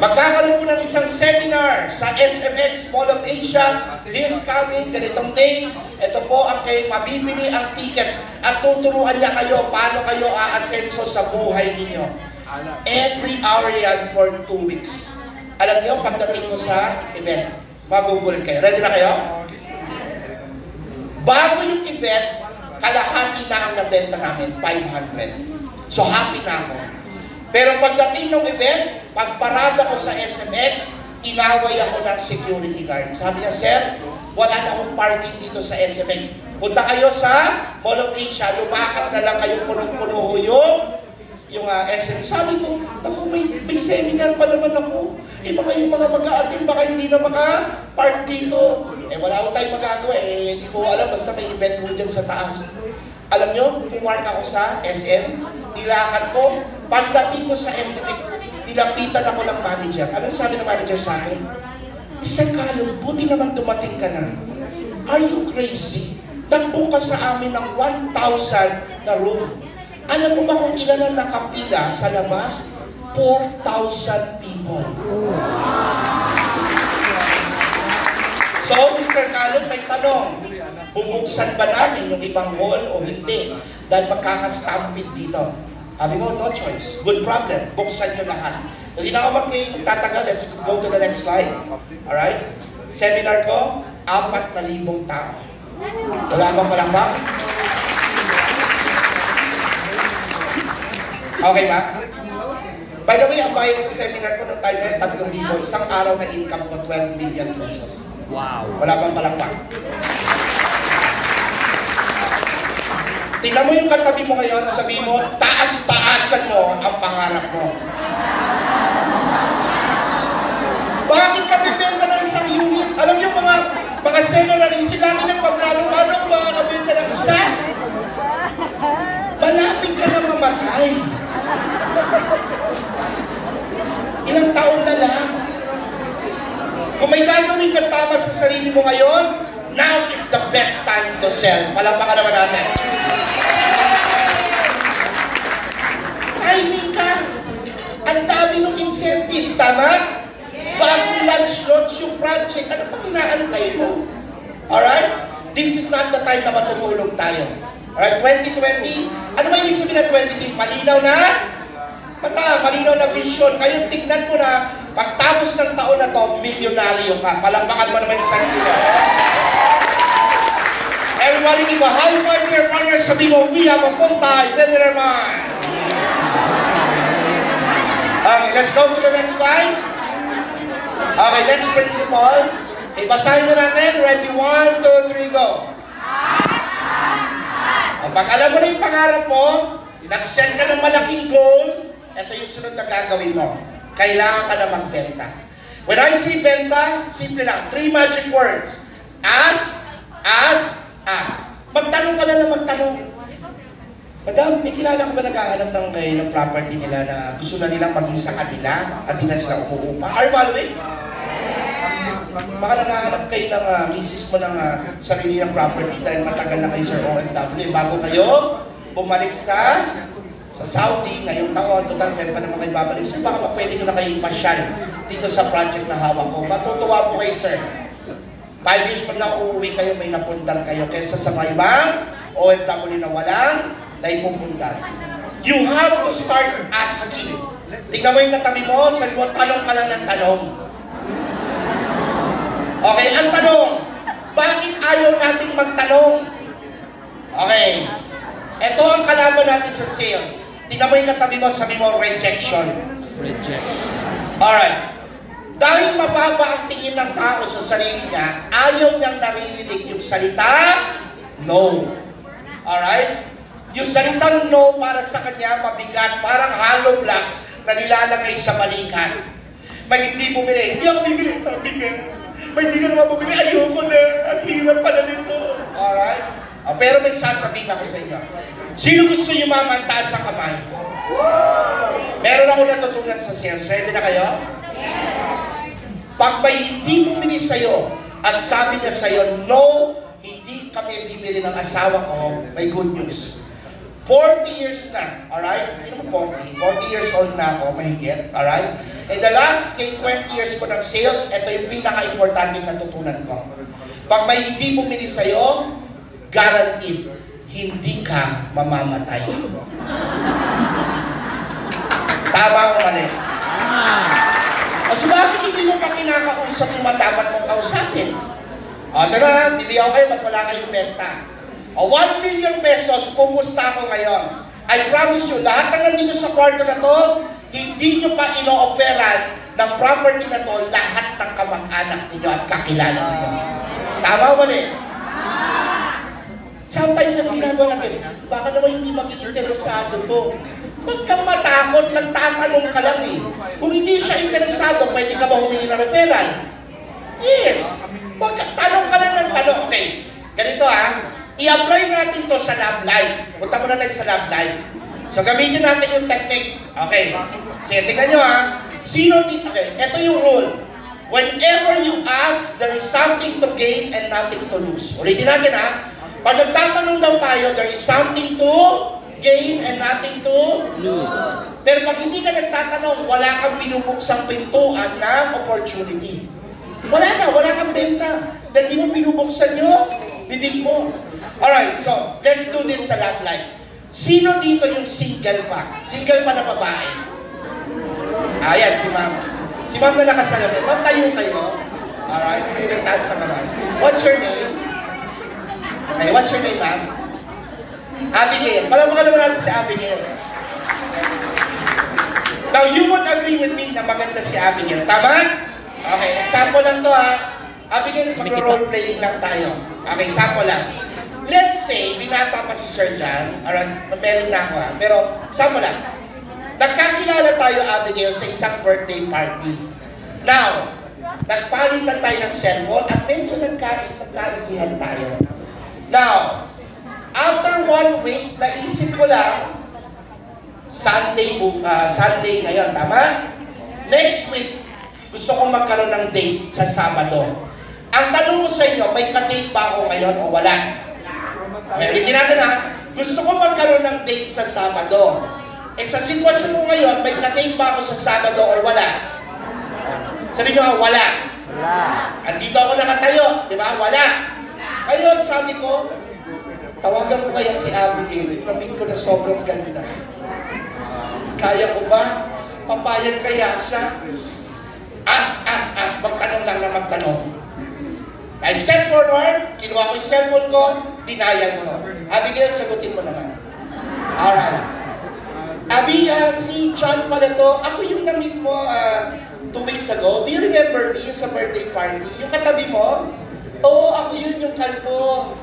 Magkakaroon po ng isang seminar sa SMX Mall of Asia this coming, ganitong day. Ito po ang kayo mabibili ang tickets at tuturuan niya kayo paano kayo aasenso sa buhay ninyo. Every hour yan for two weeks. Alam niyo, pagdating ko sa event, magugol kayo. Ready na kayo? Bago yung event, kalahati na ang nabenta namin, 500. So happy na ako. Pero pagdating ng event, pagparada ko sa SMX, inaway ako ng security guard. Sabi niya, Sir, wala na akong parking dito sa SMX. Punta kayo sa Mall of Asia, lumakad na lang kayo punong-puno yung yung uh, SM. Sabi ko, ako may, may seminar pa naman ako. Eh baka yung mga mag-a-attend, baka hindi na maka-park dito. Eh wala ko tayong magagawa eh. Hindi ko alam, basta may event ko dyan sa taas. Alam nyo, pumark ako sa SM, nilakad ko, pagdating ko sa SMX, nilapitan ako ng manager. Anong sabi ng manager sa akin? Mr. Calum, buti naman dumating ka na. Are you crazy? Nagbook ka sa amin ng 1,000 na room. Alam mo ba kung ilan ang nakapila sa labas? 4,000 people. So, Mr. Calum, may tanong. bubuksan ba namin yung ibang hall o hindi? Dahil magkakastampid dito. Sabi ko, no choice. Good problem. Buksan nyo lahat. Hindi na ako magtatagal. Let's go to the next slide. Alright? Seminar ko, apat na libong tao. Wala bang palakpak? Okay ba? By the way, ang bayad sa seminar ko noong time na yun, 3,000. Isang araw na income ko, 12 million pesos. Wow. Wala bang palakpak? Tingnan mo yung katabi mo ngayon, sabi mo, taas-taasan mo ang pangarap mo. Bakit ka bibenta ng isang unit? Alam niyo mga mga seminary, sila ng paglalong-lalo makakabenta ng isa. Malapit ka na mamatay. Ilang taon na lang. Kung may gagawin ka tama sa sarili mo ngayon, now is the best time to sell. Palakpakan naman natin. Timing ka. Ang dami ng incentives, tama? Bagong launch-launch yung project. Ano pang inaantay mo? Alright? This is not the time na matutulog tayo. Alright, 2020. Ano ba ibig sabihin ng 2020? Malinaw na? Mata, malinaw na vision. Ngayon, tignan mo na, pagtapos ng taon na to, milyonaryo ka. Palakpakan mo naman sarili mo. Everybody give a high five to your partner. Sabi mo, we have a multi-billionaire mind. Okay, let's go to the next slide. Okay, next principle. Ibasahin mo natin. Ready? One, two, three, go. Pag alam mo na yung pangarap mo, nag-set ka ng malaking goal, ito yung sunod na gagawin mo. Kailangan ka na magbenta. When I say benta, simple lang. Three magic words. Ask, ask, ask. Magtanong ka na lang magtanong. Madam, may kilala ko ba naghahanap ng, eh, ng property nila na gusto na nilang maging sa kanila at di na sila umuupa? Are you following? Baka naghahanap kayo ng uh, misis mo ng ah, sarili ng property dahil matagal na kayo sa OFW. Bago kayo bumalik sa sa Saudi ngayong taon, total Feb pa naman kayo babalik. Sir, baka pa pwede ko na kayo ipasyal dito sa project na hawak ko. Matutuwa po kayo, sir. Five years pag na uuwi kayo, may napundar kayo kesa sa mga ibang OFW na walang naipupundar. You have to start asking. Tingnan mo yung katabi mo, sabi mo, tanong ka lang ng tanong. Okay, ang tanong, bakit ayaw nating magtanong? Okay, ito ang kalaban natin sa sales. Tingnan mo yung katabi mo, sabi mo, rejection. Reject. Alright. Dahil mababa ang tingin ng tao sa sarili niya, ayaw niyang naririnig yung salita, no. Alright? Yung salitang no para sa kanya mabigat, parang hollow blocks na nilalagay sa balikan. May hindi bumili, hindi ako bibili, mabigat. May hindi ka naman bumili, ayoko na, ang hirap pala nito. Alright? Ah, pero may sasabihin ako sa inyo. Sino gusto yumaman taas ang kamay? Meron ako natutunan sa sales. Ready na kayo? Pag may hindi bumili sa'yo at sabi niya sa'yo, no, hindi kami bibili ng asawa ko, may good news. 40 years na, alright? Hindi naman 40, 40 years old na ako, mahigit, alright? In the last kay 20 years ko ng sales, ito yung pinaka-importante natutunan ko. Pag may hindi bumili sa'yo, guaranteed, hindi ka mamamatay. Tama o mali? Kasi bakit hindi mo pa kinakausap yung matapat mong kausapin? O, tara, bibigyan ko kayo, ba't wala kayong benta? O, 1 million pesos, pumusta ako ngayon. I promise you, lahat ng nandito sa kwarto na to, hindi nyo pa ino-offeran ng property na to lahat ng kamag-anak ninyo at kakilala ninyo. Tama o mali? Sometimes ang ginagawa natin, baka naman hindi maging interesado to. Kang matakot, nagtatanong ka lang eh. Kung hindi siya interesado, pwede ka ba humingi ng referral? Yes. Ka, tanong ka lang ng tanong. Okay, ganito ha. I-apply natin to sa lab life. Punta muna tayo sa lab life. So gamitin natin yung technique. Okay. Sige, tingnan nyo ha. Sino di... Okay, ito yung rule. Whenever you ask, there is something to gain and nothing to lose. Ulitin natin ha. Pag nagtatanong daw tayo, there is something to gain and nothing to Lose. pero pag hindi ka nagtatanong, wala kang binubuksang pintuan ng opportunity. Wala na, wala kang benta. Dahil di mo binubuksan yung bibig mo. Alright, so, let's do this sa love life. Sino dito yung single pa? Single pa na babae? Ayan, si ma'am. Si ma'am na nakasalamin. Ma'am, tayo kayo. Alright, sige, taas na naman. What's your name? Okay, what's your name, ma'am? Abigail. Palamakan naman natin si Abigail. Now, you would agree with me na maganda si Abigail. Tama? Okay, sample lang to ha. Abigail, mag-role playing lang tayo. Okay, sample lang. Let's say, binata pa si Sir John. Alright, meron na ako ha. Pero, sample lang. Nagkakilala tayo, Abigail, sa isang birthday party. Now, nagpalitan tayo ng cellphone at medyo nagkain, nagkaigihan tayo. Now, after one week, naisip ko lang, Sunday, ah, Sunday ngayon, tama? Next week, gusto kong magkaroon ng date sa Sabado. Ang tanong ko sa inyo, may ka-date ba ako ngayon o wala? Ulitin natin ha. Gusto ko magkaroon ng date sa Sabado. Eh sa sitwasyon mo ngayon, may ka-date ba ako sa Sabado or wala? Sabi nyo nga, wala. Wala. Andito ako nakatayo, di ba? Wala. Ngayon, sabi ko, tawagan ko kaya si Abigail. Ipamit ko na sobrang ganda. Kaya ko ba? Papayag kaya siya? As, as, as. Magtanong lang na magtanong. I step forward, kinuha ko yung cellphone ko, dinayan mo. Abigail, sagutin mo naman. Alright. Abi, ah, si John pala to. Ako yung na-meet mo ah, two weeks ago. Do you remember me sa birthday party? Yung katabi mo? Oo, ako yun yung kalbo.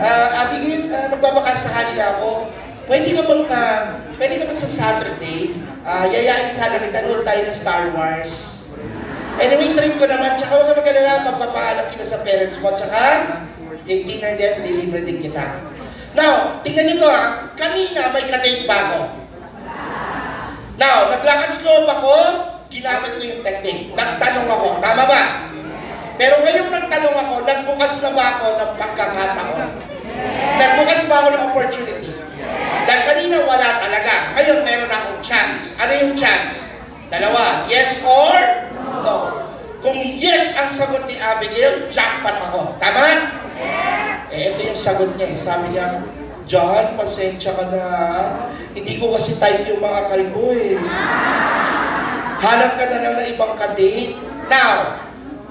Ah, Abigail, uh, nagbabakas sa kanila ako. Pwede ka bang, ah, pwede ka ba sa Saturday? Ah, yayain sana kita noon tayo ng Star Wars. Anyway, treat ko naman. Tsaka huwag ka mag-alala, magpapaalam kita sa parents mo. Tsaka, yung dinner din, deliver din kita. Now, tingnan nyo to ha. Kanina may kadate pa ako. Now, naglakas loob ako, ginamit ko yung technique. Nagtanong ako, tama ba? Pero ngayong nagtanong ako, nagbukas na ba ako ng pagkakataon? Nagbukas ba ako ng opportunity? Dahil kanina wala talaga. Ngayon meron akong chance. Ano yung chance? Dalawa, yes or no. Kung yes ang sagot ni Abigail, jackpot ako. Tama? Eh, ito yung sagot niya. eh. Sabi niya, John, pasensya ka na. Hindi ko kasi type yung mga kalbo eh. Hanap ka na lang na ibang kadate. Now,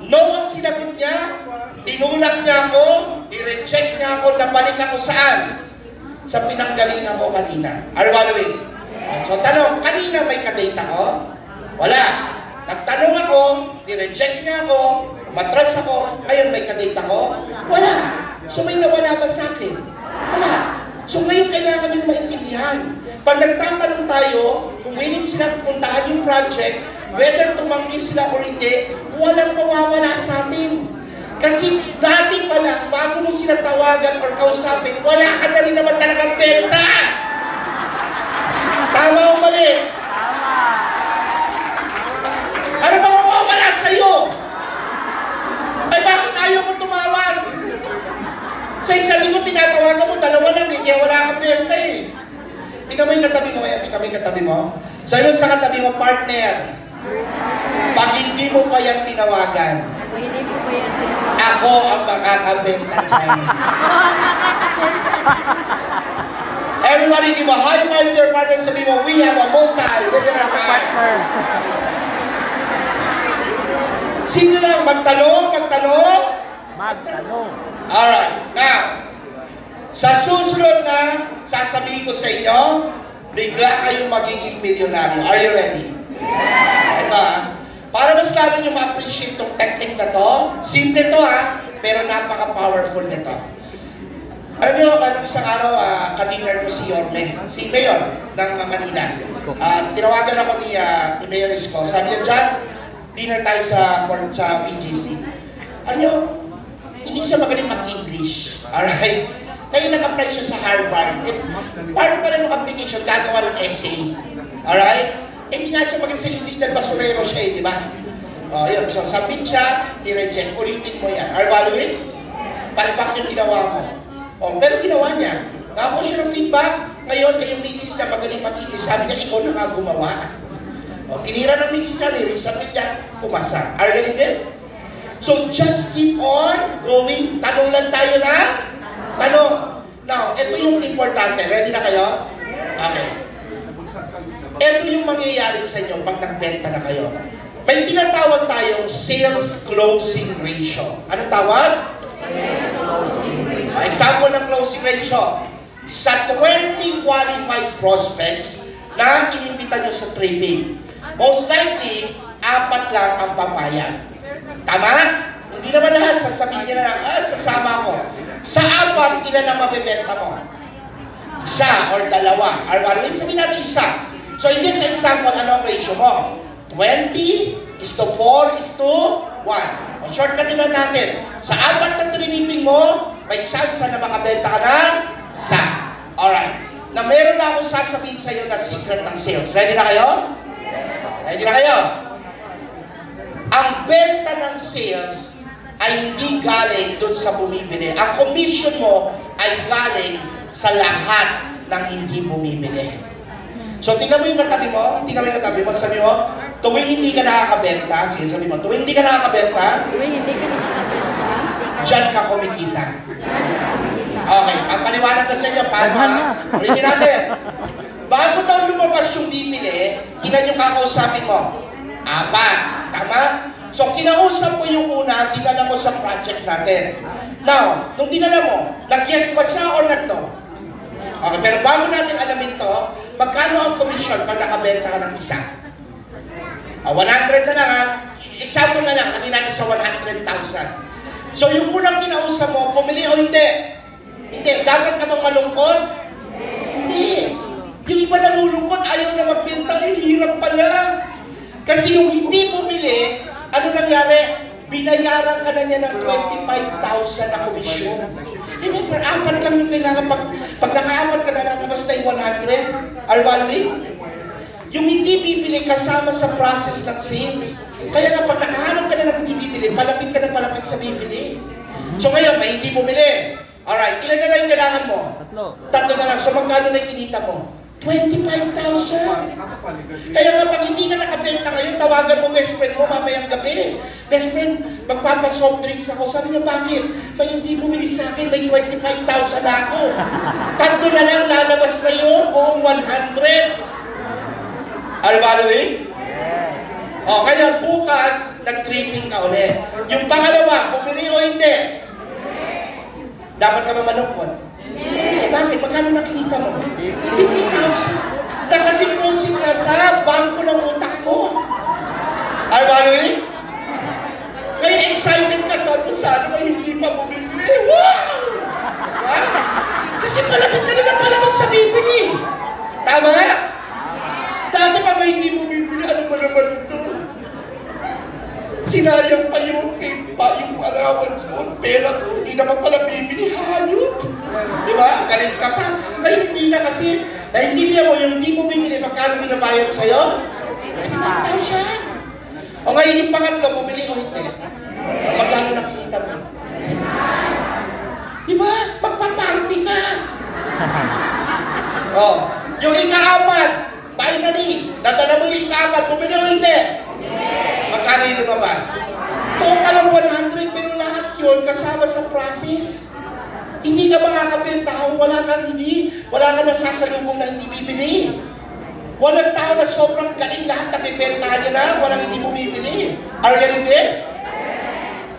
no ang sinagot niya. Tinulak niya ako, i-reject niya ako, nabalik ako saan? Sa pinanggalingan ko kanina. Following? So, tanong, kanina may kadate ako? Wala. Nagtanong ako, ni-reject niya ako, matras ako, ngayon may kadate ako? Wala. So may nawala ba sa akin? Wala. So ngayon kailangan yung maintindihan. Pag nagtatanong tayo, kung willing sila puntahan yung project, whether tumanggi sila or hindi, walang mawawala sa atin. Kasi dati pa lang, bago mo sila tawagan or kausapin, wala ka na rin naman talagang benta. Tama o mali? Ano ba mawawala sa'yo? Ay bakit ayaw mo tumawag? Sa isang linggo tinatawagan mo, dalawa lang eh, kaya wala kang benta eh. Tingnan mo yung katabi mo, kaya tingnan mo yung katabi mo. Sa'yo sa katabi mo, partner. Pag hindi mo pa yan tinawagan, ako ang makakabenta dyan. Everybody give a high five to your partner. Sabi mo, we have a multi-millionaire partner. Sino lang? Magtanong, magtanong. Magtanong. Alright, now, sa susunod na sasabihin ko sa inyo, bigla kayong magiging milyonaryo. Are you ready? Ito ah. Para mas lalo nyo ma-appreciate tong technique na to, simple to ha, pero napaka-powerful nito. Alam niyo, anong isang araw, uh, kadiner ko si Yorme, si Mayor ng uh, Manila. Ah, tinawagan ako ni, ah, ni Mayor Isko. Sabi niya, John, dinner tayo sa, sa BGC. Ano niyo, hindi siya magaling mag-English. Alright? Kaya nag-apply siya sa Harvard. Eh, part pa rin ng application, gagawa ng essay. Alright? Eh, hindi nga siya magaling sa English dahil basurero siya eh, di ba? O, yun. So, submit siya, i-reject. Ulitin mo yan. Are you following? Palpak yung ginawa mo. O, pero ginawa niya. Nakakuha siya ng feedback. Ngayon, eh, yung misis niya magaling mag-English. Sabi niya, ikaw na nga gumawa. O, tinira ng misis niya, ni-resubmit niya, pumasa. Are you getting this? So just keep on going. Tanong lang tayo na. Tanong. Now, ito yung importante. Ready na kayo? Okay. Ito yung mangyayari sa inyo pag nagbenta na kayo. May tinatawag tayong sales closing ratio. Ano tawag? Uh, Example ng closing ratio. Sa 20 qualified prospects na inimbita nyo sa trading, most likely, apat lang ang papayag. Tama? Hindi naman lahat sasabihin nyo na lang, ah, sasama ko. Sa apat, ilan ang mabibenta mo? Isa or dalawa. Or ano sabihin natin isa. So in this example, ano ang ratio mo? 20 is to 4 is to 1. O shortcut din natin. Sa apat na triniping mo, may chance na makabenta ka ng isa. Alright. Na meron na ako sasabihin sa iyo na secret ng sales. Ready na kayo? Ready na kayo? Ang benta ng sales ay hindi galing dun sa bumibili. Ang commission mo ay galing sa lahat ng hindi bumibili. So, tingnan mo yung katabi mo, tingnan mo yung katabi mo, sabi mo, tuwing hindi ka nakakabenta, sige sabi mo, tuwing hindi ka nakakabenta, Uy, hindi ka nakakabenta. dyan ka kumikita. Okay, ang paliwanag ko sa inyo, paano ha? na. Ulitin natin. Bago daw lumabas yung bibili, ilan yung kakausapin mo? Apat. Tama? So, kinausap mo yung una, dinala mo sa project natin. Now, nung dinala mo, nag-yes ba siya or nag-no? Okay, pero bago natin alamin to, magkano ang commission pag nakabenta ka ng isa? Ah, 100 na lang ha. Example na lang, lagyan natin sa 100,000. So yung unang kinausap mo, pumili o hindi? Hindi. Dapat ka bang malungkot? Hindi. Yung iba nalulungkot, ayaw na magbenta, eh, hirap pala. Kasi yung hindi bumili, ano nangyari? Binayaran ka na niya ng 25,000 na komisyon. Remember, apat lang yung kailangan pag, pag nakaapat ka na lang, basta yung 100. Are you following? Yung hindi bibili kasama sa process ng sales. Kaya kapag nakahanap ka na ng hindi bibili, palapit ka na palapit sa bibili. So ngayon, may hindi bumili. Alright, ilan na lang yung kailangan mo? Tatlo. Tatlo na lang. So magkano na yung kinita mo? 25,000. Kaya nga pag hindi ka nakabenta ngayon, tawagan mo best friend mo mamayang gabi. Best friend, magpapasoft drinks ako. Sabi niya, bakit? May hindi bumili sa akin, may 25,000 na ako. Tatlo na lang, lalabas na yun, buong 100. Are you following? O, kaya bukas, nag-tripping ka ulit. Yung pangalawa, bumili o hindi? Dapat ka ba malungkot? Eh, bakit? Magkano nakinita mo? 50,000. Nakadeposit na sa bangko ng utak mo. Are you following? Kaya excited ka sa ano, sana na hindi pa bumili. Wow! Ha? Kasi palapit ka na palapit sa bibili. Tama? Dati pa may hindi bumibili, ano ba naman to? Sinayang pa yung pa yung allowance mo, pera, hindi naman pala bibili, hayop. Di ba? Galit ka pa. Kaya hindi na kasi, dahil hindi mo yung hindi mo bibili, magkano binabayad sa'yo? 25,000. O ngayon yung pangatlo, bumili o hindi? O magkano nakikita mo? Di ba? Magpaparty ka. oh, yung ika-apat, finally, dadala mo yung ika-apat, bumili o hindi? Magkano yung lumabas? Total ang 100, pero lahat yun kasama sa process. Hindi ka makakabenta kung wala kang hindi, wala kang nasasalubong na hindi bibili. Walang tao na sobrang galing lahat na bibentahan niya na, walang hindi bumibili. Are you getting this?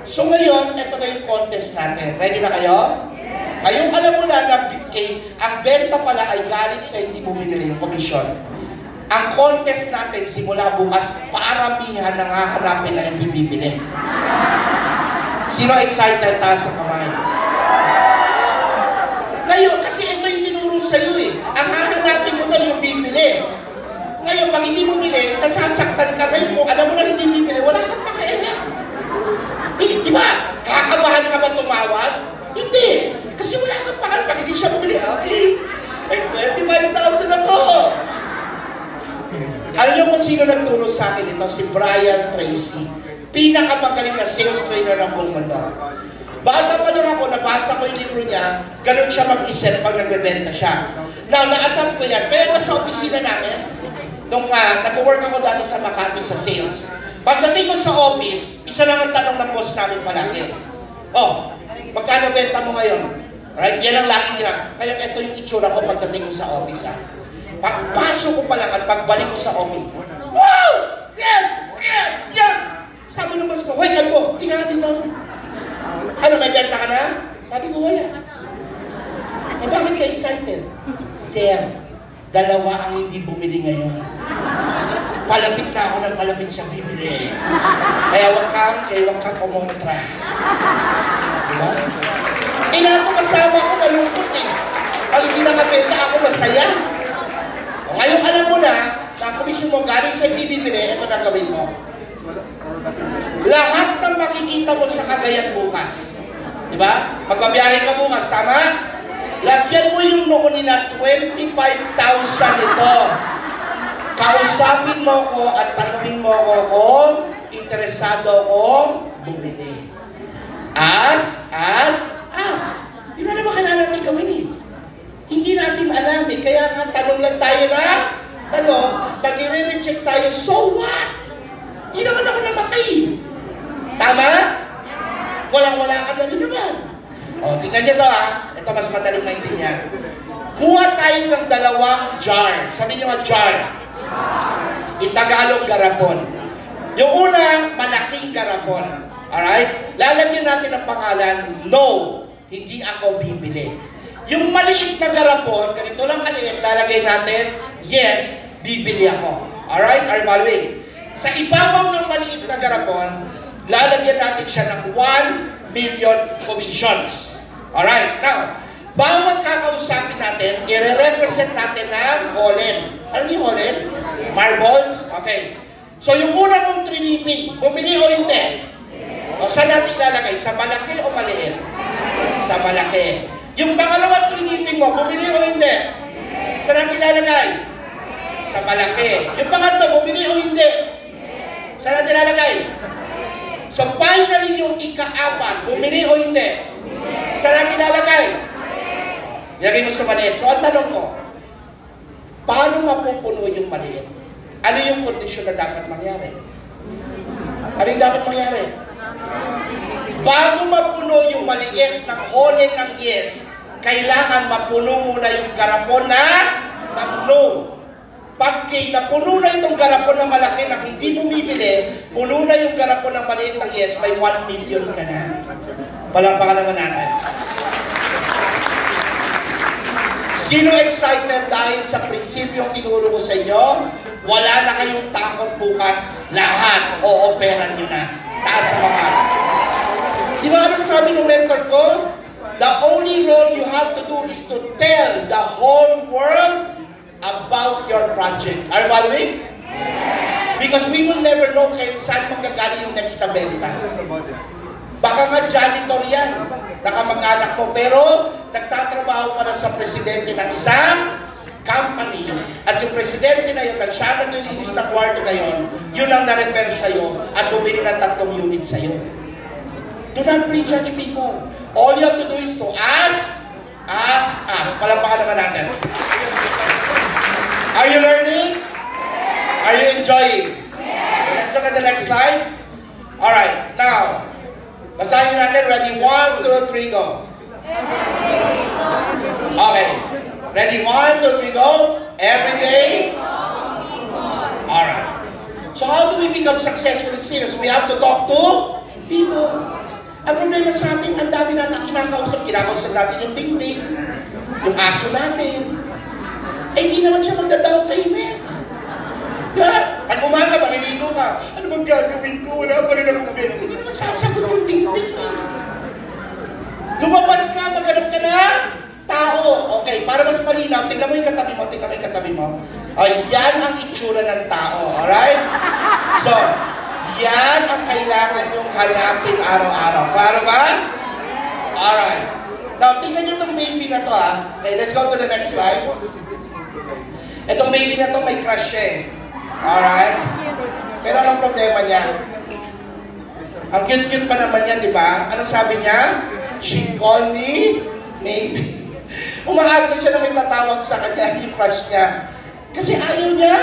So ngayon, ito na yung contest natin. Ready na kayo? Ngayong alam mo na na kay, ang benta pala ay galing sa hindi bumibili yung commission. Ang contest natin simula bukas, paramihan ng hahanapin na hindi bibili. Sino excited? Taas ang kamay. Ngayon, kasi ito yung tinuro sa'yo eh. Ang hahanapin mo daw yung bibili. Ngayon, pag hindi mo bili, nasasaktan ka ngayon mo, alam mo na hindi bibili, wala kang pakialam. Eh, di ba? Kakabahan ka ba tumawag? Hindi. Kasi wala kang pakialam. Pag hindi siya bumili, okay, may 25,000 ako. Alam niyo kung sino nagturo sa akin ito? Si Brian Tracy. Pinakamagaling na sales trainer ng buong mundo. Bata pa lang ako, nabasa ko yung libro niya, ganun siya mag-isip pag nagbebenta siya. Now, na-attempt ko yan. Kaya sa opisina namin, nung uh, nag-work ako dati sa Makati sa sales, pagdating ko sa office, Isa lang ang tanong ng boss namin palagi. Oh, magkano benta mo ngayon? Right? Yan ang laging nila. Kaya ito yung itsura ko pagdating ko sa office ha. Pagpasok ko pa lang at pagbalik ko sa office, Wow! Yes! Yes! Yes! Sabi ng boss ko, Hoy, kalbo, tingnan dito. Ano, may benta ka na? Sabi ko, wala. Eh, bakit ka excited? Sir, dalawa ang hindi bumili ngayon. Palapit na ako ng palapit sa bibili. Kaya wag kang, kaya wag kang kumontra. Diba? Ina ko kasama ko nalungkot eh. Pag hindi nakabenta ako masaya. Alam mo na, sa komisyon mo galing sa hindi bibili, ito na gawin mo. Lahat ng makikita mo sa Cagayan bukas. Di ba? Magbabiyahe ka bukas, tama? Lagyan mo yung noon nila 25,000 ito. Kausapin mo ko at tanungin mo ko kung interesado kong bumili. As, as, as. Yun na naman kailangan natin gawin eh. Hindi natin alam eh. Kaya nga tanong lang tayo na, ano, pag i-reject tayo, so what? Hindi naman ako namatay. Tama? Walang-wala ka na rin naman. O, tingnan nyo to ha. Ito mas madaling maintindihan. Kuha tayo ng dalawang jar. Sabi nyo nga jar. In Tagalog, garapon. Yung una, malaking garapon. Alright? Lalagyan natin ang pangalan, no, hindi ako bibili. Yung maliit na garapon, ganito lang kaliit, lalagay natin, yes, bibili ako. Alright? Are you following? Sa ibabaw ng maliit na garapon, lalagyan natin siya ng 1 million commissions. Alright? Now, bawat kakausapin natin, i-represent natin ng Holland. Ano yung Holland? Marbles? Okay. So yung una mong triniping, bumili o hindi? O saan natin ilalagay? Sa malaki o maliit? Sa malaki. Yung pangalawang triniping mo, bumili o hindi? Saan natin ilalagay? Sa malaki. Yung pangatlo, bumili o hindi? Saan natin ilalagay? So finally yung ika-apat, bumili o hindi? Saan natin ilalagay? Ilagay mo sa maliit. So ang tanong ko, paano mapupuno yung maliit? Ano yung kondisyon na dapat mangyari? Ano yung dapat mangyari? Bago mapuno yung maliit ng holen ng yes, kailangan mapuno muna yung garapon na ng no. Pag napuno na itong garapon na malaki na hindi bumibili, puno na yung garapon ng maliit ng yes, may 1 million ka na. Palampakan naman natin. Sino excited dahil sa prinsipyong tinuro ko sa inyo? Wala na kayong takot bukas. Lahat, o-operan nyo na. Taas sa mga. Di ba ano sabi ng mentor ko? The only role you have to do is to tell the whole world about your project. Are you following? Because we will never know kaya saan magkagaling yung next na benta. Baka nga janitor yan, nakamag-anak mo, pero nagtatrabaho para sa presidente ng isang company at yung presidente na yun, at siya naglilinis ng kwarto na yun, ang na-repair sa'yo at bumili ng tatlong unit sa'yo. Do not prejudge people. All you have to do is to ask, ask, ask. Palampakan naman natin. Are you learning? Are you enjoying? Let's look at the next slide. Alright, now, basahin natin. Ready? One, two, three, go. Okay. Ready? One, two, three, go. Every day. Alright. So how do we become successful in sales? We have to talk to people. Ang problema sa atin, ang dami natin kinakausap. Kinakausap natin yung dingding, yung aso natin. Eh, hindi naman siya magda-down payment. Yeah. Pag umaga, maliligo ka. Ano bang gagawin ko? Wala pa rin akong benta. Hindi naman sasagot yung dingding eh. Lumabas ka, maghanap ka na tao. Okay, para mas malinaw, tingnan mo yung katabi mo, tingnan mo yung katabi mo. Ay, yan ang itsura ng tao, alright? So, yan ang kailangan yung hanapin araw-araw. Klaro ba? Alright. Now, tingnan nyo itong baby na to ha. Okay, let's go to the next slide. Itong baby na to may crush siya eh. Alright? Pero anong problema niya? Ang cute-cute pa naman niya, di ba? Ano sabi niya? She called me maybe. Umaasa siya na may tatawag sa kanya yung crush niya. Kasi ayaw niya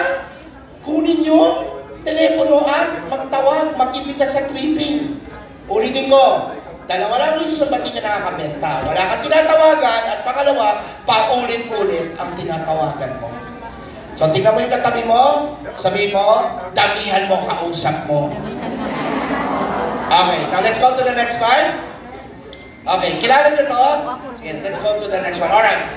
kunin yung teleponoan, magtawag, mag-imbita sa tripping. Ulitin ko, dalawa lang reason ba't di ka nakakabenta. Wala kang tinatawagan at pangalawa, paulit-ulit ang tinatawagan mo. So tingnan mo yung katabi mo, sabi mo, damihan mo kausap mo. Okay, now let's go to the next slide. Okay, kilala niyo to? Sige, let's go to the next one. Alright.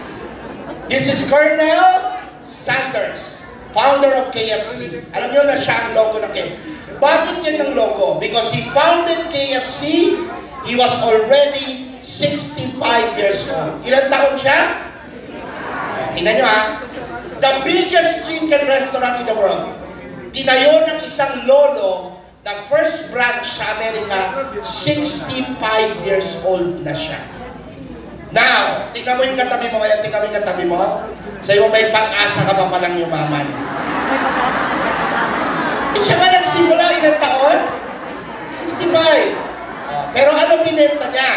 This is Colonel Sanders, founder of KFC. Alam niyo na siya ang logo ng KFC. Bakit yan ang logo? Because he founded KFC, he was already 65 years old. Ilan taon siya? Tingnan niyo ha. The biggest chicken restaurant in the world. Tinayo ng isang lolo the first branch sa Amerika, 65 years old na siya. Now, tingnan mo yung katabi mo ngayon, tingnan mo yung katabi mo. Sa'yo may pag-asa ka pa palang yumaman. Eh, siya nga nagsimula ilang taon? 65. Oh, pero ano binenta niya?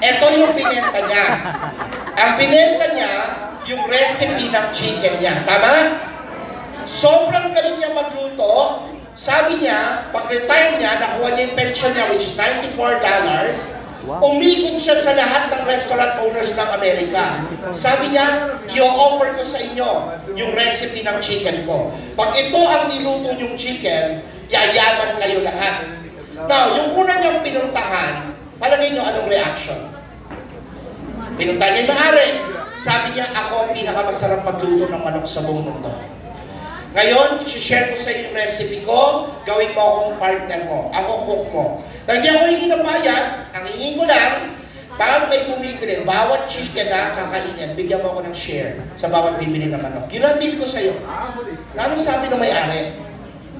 Ito yung binenta niya. Ang binenta niya, yung recipe ng chicken niya. Tama? Sobrang galing niya magluto. Sabi niya, pag-retire niya, nakuha niya yung pension niya, which is $94. Umikot siya sa lahat ng restaurant owners ng Amerika. Sabi niya, i-offer ko sa inyo yung recipe ng chicken ko. Pag ito ang niluto yung chicken, yayaman kayo lahat. Now, yung una niyang pinuntahan, palagay niyo anong reaction? Pinuntahan niya yung may-ari. Sabi niya, ako ang pinakamasarap magluto ng manok sa buong mundo. Ngayon, isi-share ko sa iyo yung recipe ko, gawin mo akong partner mo, ako cook mo. Nang hindi ako hingin ng bayad, ang hingin ko lang, pag may bumibili, bawat chicken na kakainin, bigyan mo ako ng share sa bawat bibili na manok. Yun ang deal ko sa iyo. Ano sabi ng may-ari?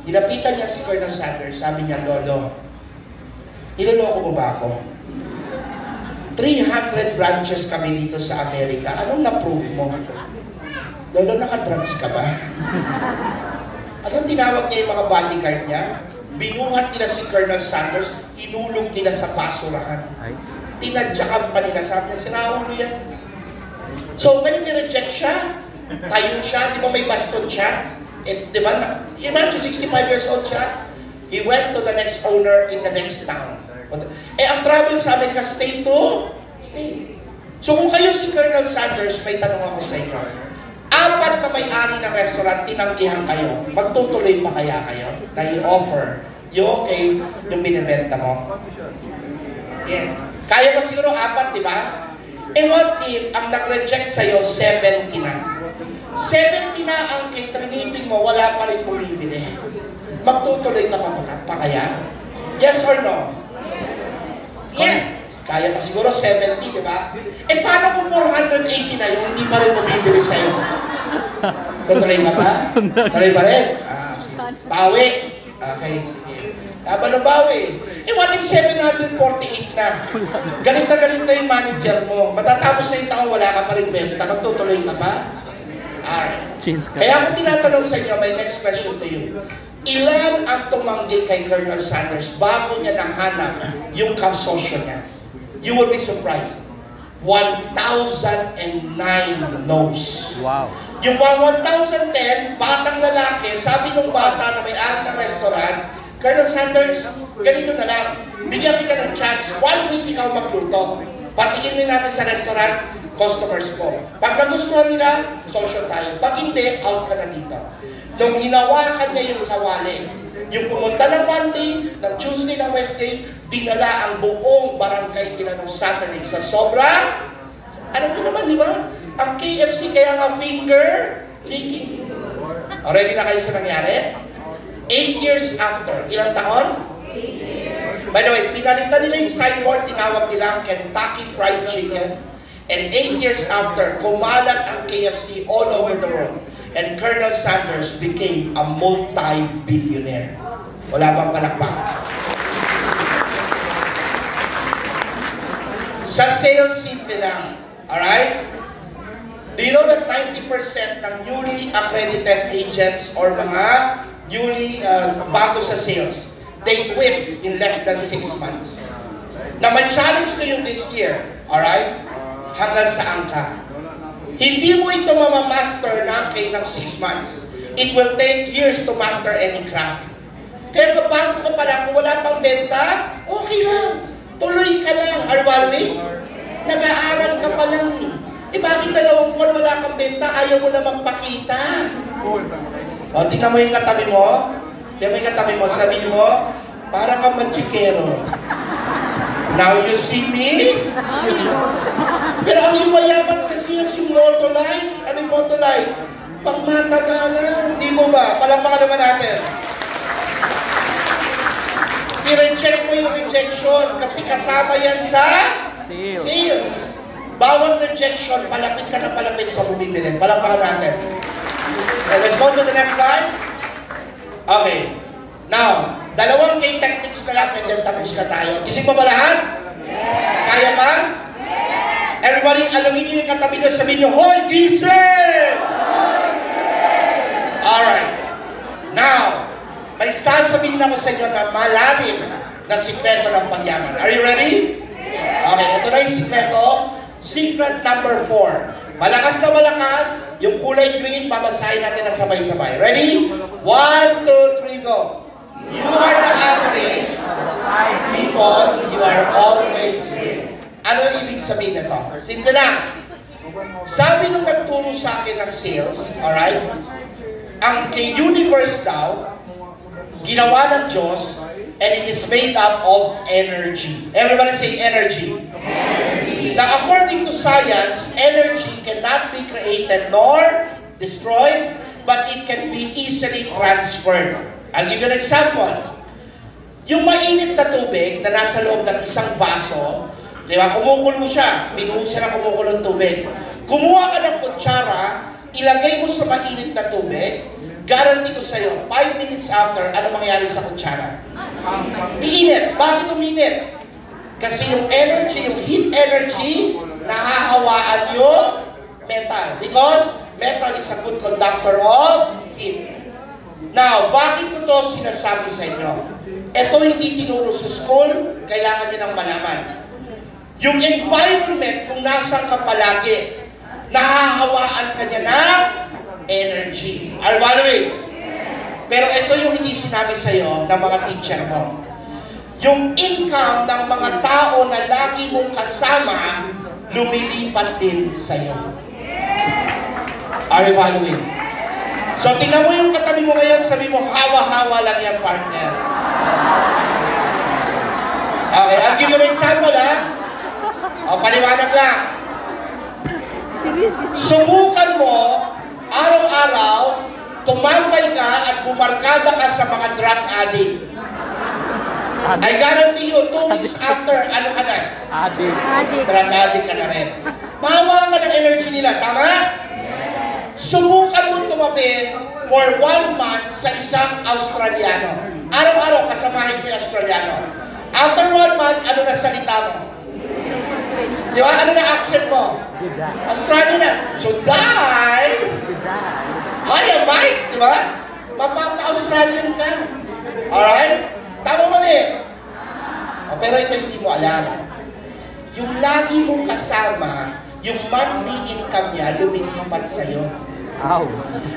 Dinapitan niya si Colonel Sanders, sabi niya, Lolo, niloloko mo ba ako? 300 branches kami dito sa Amerika. Anong na-prove mo? Lolo, nakadrugs ka ba? Anong tinawag niya yung mga bodyguard niya? Binuhat nila si Colonel Sanders, inulog nila sa basurahan. Tinadyakan pa nila. Sabi niya, sinaulo yan. So, ngayon ni-reject siya. Tayo siya. Di ba may baston siya? Eh, di ba? Imagine, 65 years old siya. He went to the next owner in the next town. Eh, ang travel sa Amerika, stay to? Stay. So, kung kayo si Colonel Sanders, may tanong ako sa inyo. Apat na may-ari ng restaurant, tinanggihan kayo. Magtutuloy pa kaya kayo na i-offer yung okay, yung binibenta mo? Yes. Kaya mo siguro apat, di ba? Eh what if ang nag-reject sa'yo, 70 na? 70 na ang kitriniping mo, wala pa rin bumibili. Magtutuloy ka pa, pa kaya? Yes or no? Yes. Kaya pa siguro 70, di ba? Eh paano kung 480 na yung hindi pa rin bumibili sa'yo? Tutuloy ka pa? Tuloy pa rin? Ah, sige. Bawi. Okay, sige. Habang na bawi. Eh, what if 748 na? Galit na galit na yung manager mo. Matatapos na yung taon, wala ka pa rin benta. Magtutuloy ka pa? Alright. Kaya kung tinatanong sa inyo, my next question to you. Ilan ang tumanggi kay Colonel Sanders bago niya nahanap yung kasosyo niya? You will be surprised. 1,009 no's. Wow. Yung mga 1,010, batang lalaki, sabi ng bata na may-ari ng restaurant, Colonel Sanders, ganito na lang, bigyan kita ng chance, one week ikaw magluto. Patikin rin natin sa restaurant, customers ko. Pag nagustuhan nila, social tayo. Pag hindi, out ka na dito. Nung hinawakan niya yung kawali, yung pumunta ng Monday, ng Tuesday, ng Wednesday, dinala ang buong barangay nila ng Saturday sa sobra. Alam mo naman, di ba? Ang KFC kaya nga finger licking. O, ready na kayo sa nangyari? Eight years after. Ilang taon? By the way, pinalitan nila yung signboard, tinawag nilang Kentucky Fried Chicken. And eight years after, kumalat ang KFC all over the world. And Colonel Sanders became a multi-billionaire. Wala bang palakpak? Sa sales, simple lang. Alright? Do you know that 90% ng newly accredited agents or mga newly uh, bago sa sales, they quit in less than 6 months. Na may challenge to you this year, alright? Hanggang saan ka? Hindi mo ito mamamaster na kay ng 6 months. It will take years to master any craft. Kaya kapag ka pala, kung wala pang benta, okay lang. Tuloy ka lang. Are you following? Nag-aaral ka pa lang eh. Eh bakit dalawang buwan wala kang benta, ayaw mo namang pakita? O, tingnan mo yung katabi mo. Tingnan mo yung katabi mo. Sabi mo, para kang matsikero. Now you see me? Pero ang yumayaman sa sales yung Lotto Light, ano yung Lotto Light? Pangmatagalan, di mo ba? Palakpakan naman natin. I-recheck mo yung rejection kasi kasama yan sa Sales. sales. Bawat rejection, palapit ka na palapit sa bumibili. Palakpakan natin. Okay, let's go to the next slide. Okay. Now, dalawang key techniques na lang and then tapos na tayo. Gising mo ba lahat? Kaya pa? Everybody, alamin niyo yung katabi niyo, sabihin niyo, Hoy, gising! Alright. Now, may sasabihin ako sa inyo na malalim na sikreto ng pagyaman. Are you ready? Okay, ito na yung sikreto. Secret number four. Malakas na malakas, yung kulay green, babasahin natin ang sabay-sabay. Ready? One, two, three, go. You are the average people, you are always with. Ano ibig sabihin nito? Simple lang. Sabi nung nagturo sa akin ng sales, alright? Ang kay universe daw, ginawa ng Diyos, and it is made up of energy. Everybody say energy. Now, according to science, energy cannot be created nor destroyed, but it can be easily transferred. I'll give you an example. Yung mainit na tubig na nasa loob ng isang baso, di ba, kumukulo siya, binuhos siya ng kumukulong tubig. Kumuha ka ng kutsara, ilagay mo sa mainit na tubig, guarantee ko sa'yo, 5 minutes after, ano mangyayari sa kutsara? Iinit. Bakit uminit? Kasi yung energy, yung heat energy, nahahawaan yung metal. Because metal is a good conductor of heat. Now, bakit ko to sinasabi sa inyo? Ito hindi tinuro sa school, kailangan nyo nang malaman. Yung environment, kung nasan ka palagi, nahahawaan ka niya ng energy. Are you following? Pero ito yung hindi sinabi sa'yo ng mga teacher mo. Yung income ng mga tao na lagi mong kasama, lumilipat din sa'yo. Are you following? So, tingnan mo yung katabi mo ngayon, sabi mo, hawa-hawa lang yan, partner. Okay, I'll give you an example, ha? O, paliwanag lang. Subukan mo, araw-araw, tumambay ka at bumarkada ka sa mga drug addict. I guarantee you, two weeks after, ano ka na? Adik. Drug addict ka na rin. Mahawa ka ng energy nila, tama? Subukan mo tumabi for one month sa isang Australiano. Araw-araw kasamahin mo yung Australiano. After one month, ano na salita mo? Di ba? Ano na accent mo? Australian na. So, die! Good job. Hi, I'm Mike, di ba? Mapapa-Australian ka. Alright? Tama mali. O, pero ito hindi mo alam. Yung lagi mong kasama, yung monthly income niya, lumilipat sa'yo. Ow.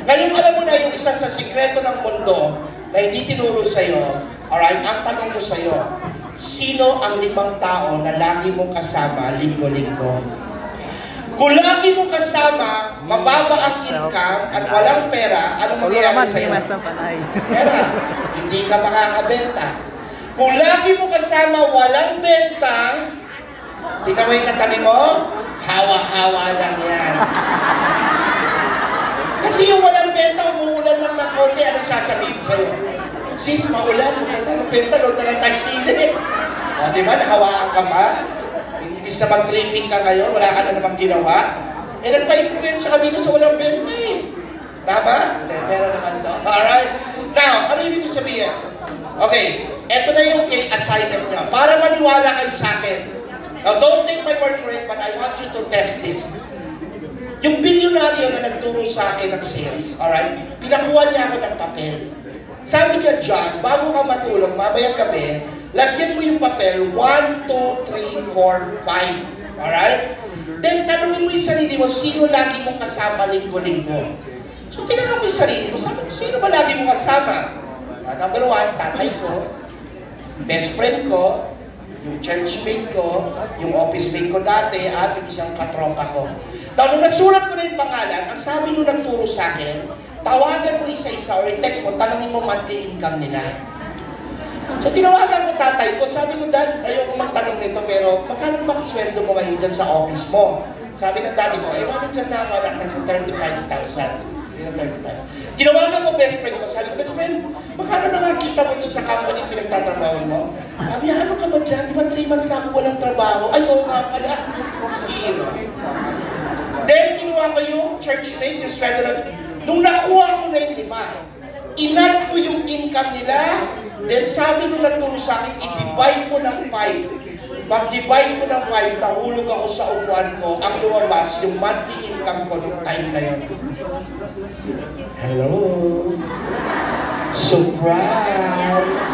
Ngayon, alam mo na yung isa sa sikreto ng mundo na hindi tinuro sa'yo, alright, ang tanong ko sa'yo, sino ang limang tao na lagi mong kasama linggo-linggo? Kung lagi mong kasama, mababa ang income at walang pera, ano mangyayari sa'yo? Pera, hindi ka makakabenta. Kung lagi mo kasama walang benta, tingnan mo yung katabi mo, hawa-hawa lang yan. Kasi yung walang benta, umuulan lang ng konti, ano sasabihin sa'yo? Sis, maulan, doon na lang tayo silip. O, di ba, nahawaan ka pa? Inis na mag-tripping ka ngayon, wala ka na namang ginawa. Eh, nagpa-influensya ka dito sa walang benta eh. Tama? Hindi, meron naman doon. Alright? Now, ano ibig sabihin? Okay, eto na yung kay assignment niya. Para maniwala kayo sa akin. Now, don't take my word for it, but I want you to test this. Yung bilyonaryo na nagturo sa akin ng sales, alright? Pinakuha niya ako ng papel. Sabi niya, John, bago ka matulog, mamayang gabi, lagyan mo yung papel, 1, 2, 3, 4, 5. Alright? Then, tanungin mo yung sarili mo, sino lagi mong kasama linggo-linggo? So tinanong ko yung sarili ko, sabi ko, sino ba lagi mo kasama? Ah, number one, tatay ko, best friend ko, yung churchmate ko, yung office mate ko dati, at yung isang katropa ko. Now, nung nasulat ko na yung pangalan, ang sabi nung nagturo sa akin, tawagan mo isa-isa or i-text mo, tanongin mo monthly income nila. So tinawagan ko tatay ko, sabi ko, Dad, ayoko magtanong nito, pero magkano ba sweldo mo ngayon dyan sa office mo? Sabi ng daddy ko, eh, manager na ako, anak, nasa 35,000. Yung 35. Tinawagan ko best friend ko, sabi ko, best friend, magkano na nga kita mo dun sa company pinagtatrabaho mo? Sabi ano ka ba dyan? Di ba 3 months na ako walang trabaho? Ay, oo nga pala. Zero. Then, kinuha ko yung church mate, yung sweldo na Nung nakuha ko na yung lima, inat ko yung income nila, then sabi nung nagturo sa akin, i-divide ko ng 5. Pag-divide ko ng 5, nahulog ako sa upuan ko, ang lumabas, yung monthly income ko nung time na yun. Hello? Surprise!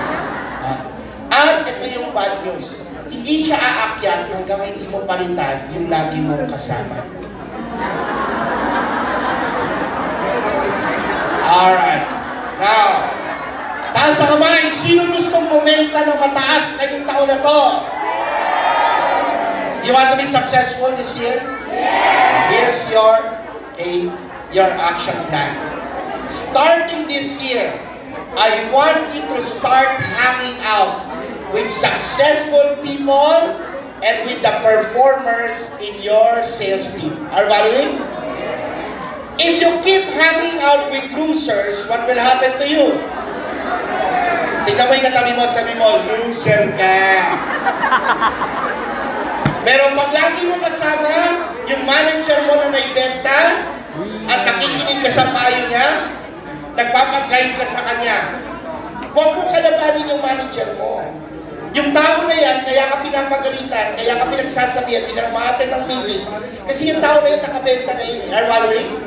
Ah, at ito yung bad news. Hindi siya aakyat hanggang hindi mo palitan yung lagi mong kasama. Alright. Now, taas ang kamay. Sino gustong bumenta ng mataas ngayong taon na to? You want to be successful this year? Here's your a your action plan. Starting this year, I want you to start hanging out with successful people and with the performers in your sales team. Are you following? If you keep hanging out with losers, what will happen to you? Tingnan mo yung katabi mo, sabi mo, loser ka. Pero pag lagi mo kasama, yung manager mo na may benta, at nakikinig ka sa payo niya, nagpapag-guide ka sa kanya, huwag mo kalabanin yung manager mo. Yung tao na yan, kaya ka pinapagalitan, kaya ka pinagsasabihan, hindi ka ng meeting. Kasi yung tao na yun, nakabenta na yun. Are you?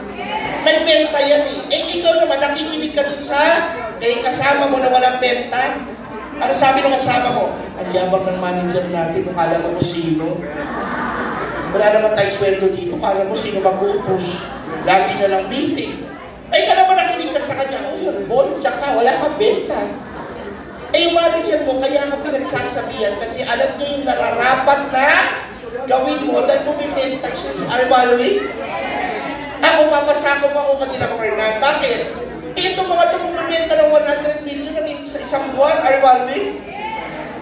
May benta yan eh. Eh ikaw naman, nakikinig ka dun sa eh, kasama mo na walang benta. Ano sabi ng kasama mo? Ang yabang ng manager natin, kung alam mo kung sino. Wala naman tayong sweldo dito, kala mo sino mag-utos. Lagi na lang meeting. Eh, ka naman nakinig ka sa kanya, oh yun, volunteer ka, wala kang benta. Eh, yung manager mo, kaya ka pinagsasabihan kasi alam niya yung nararapat na gawin mo dahil bumibenta siya. Are you following? Ako, papasako mo ako kanila Fernan. Bakit? Eh, itong mga ito bumibenta ng 100 million na sa isang buwan. Are you following?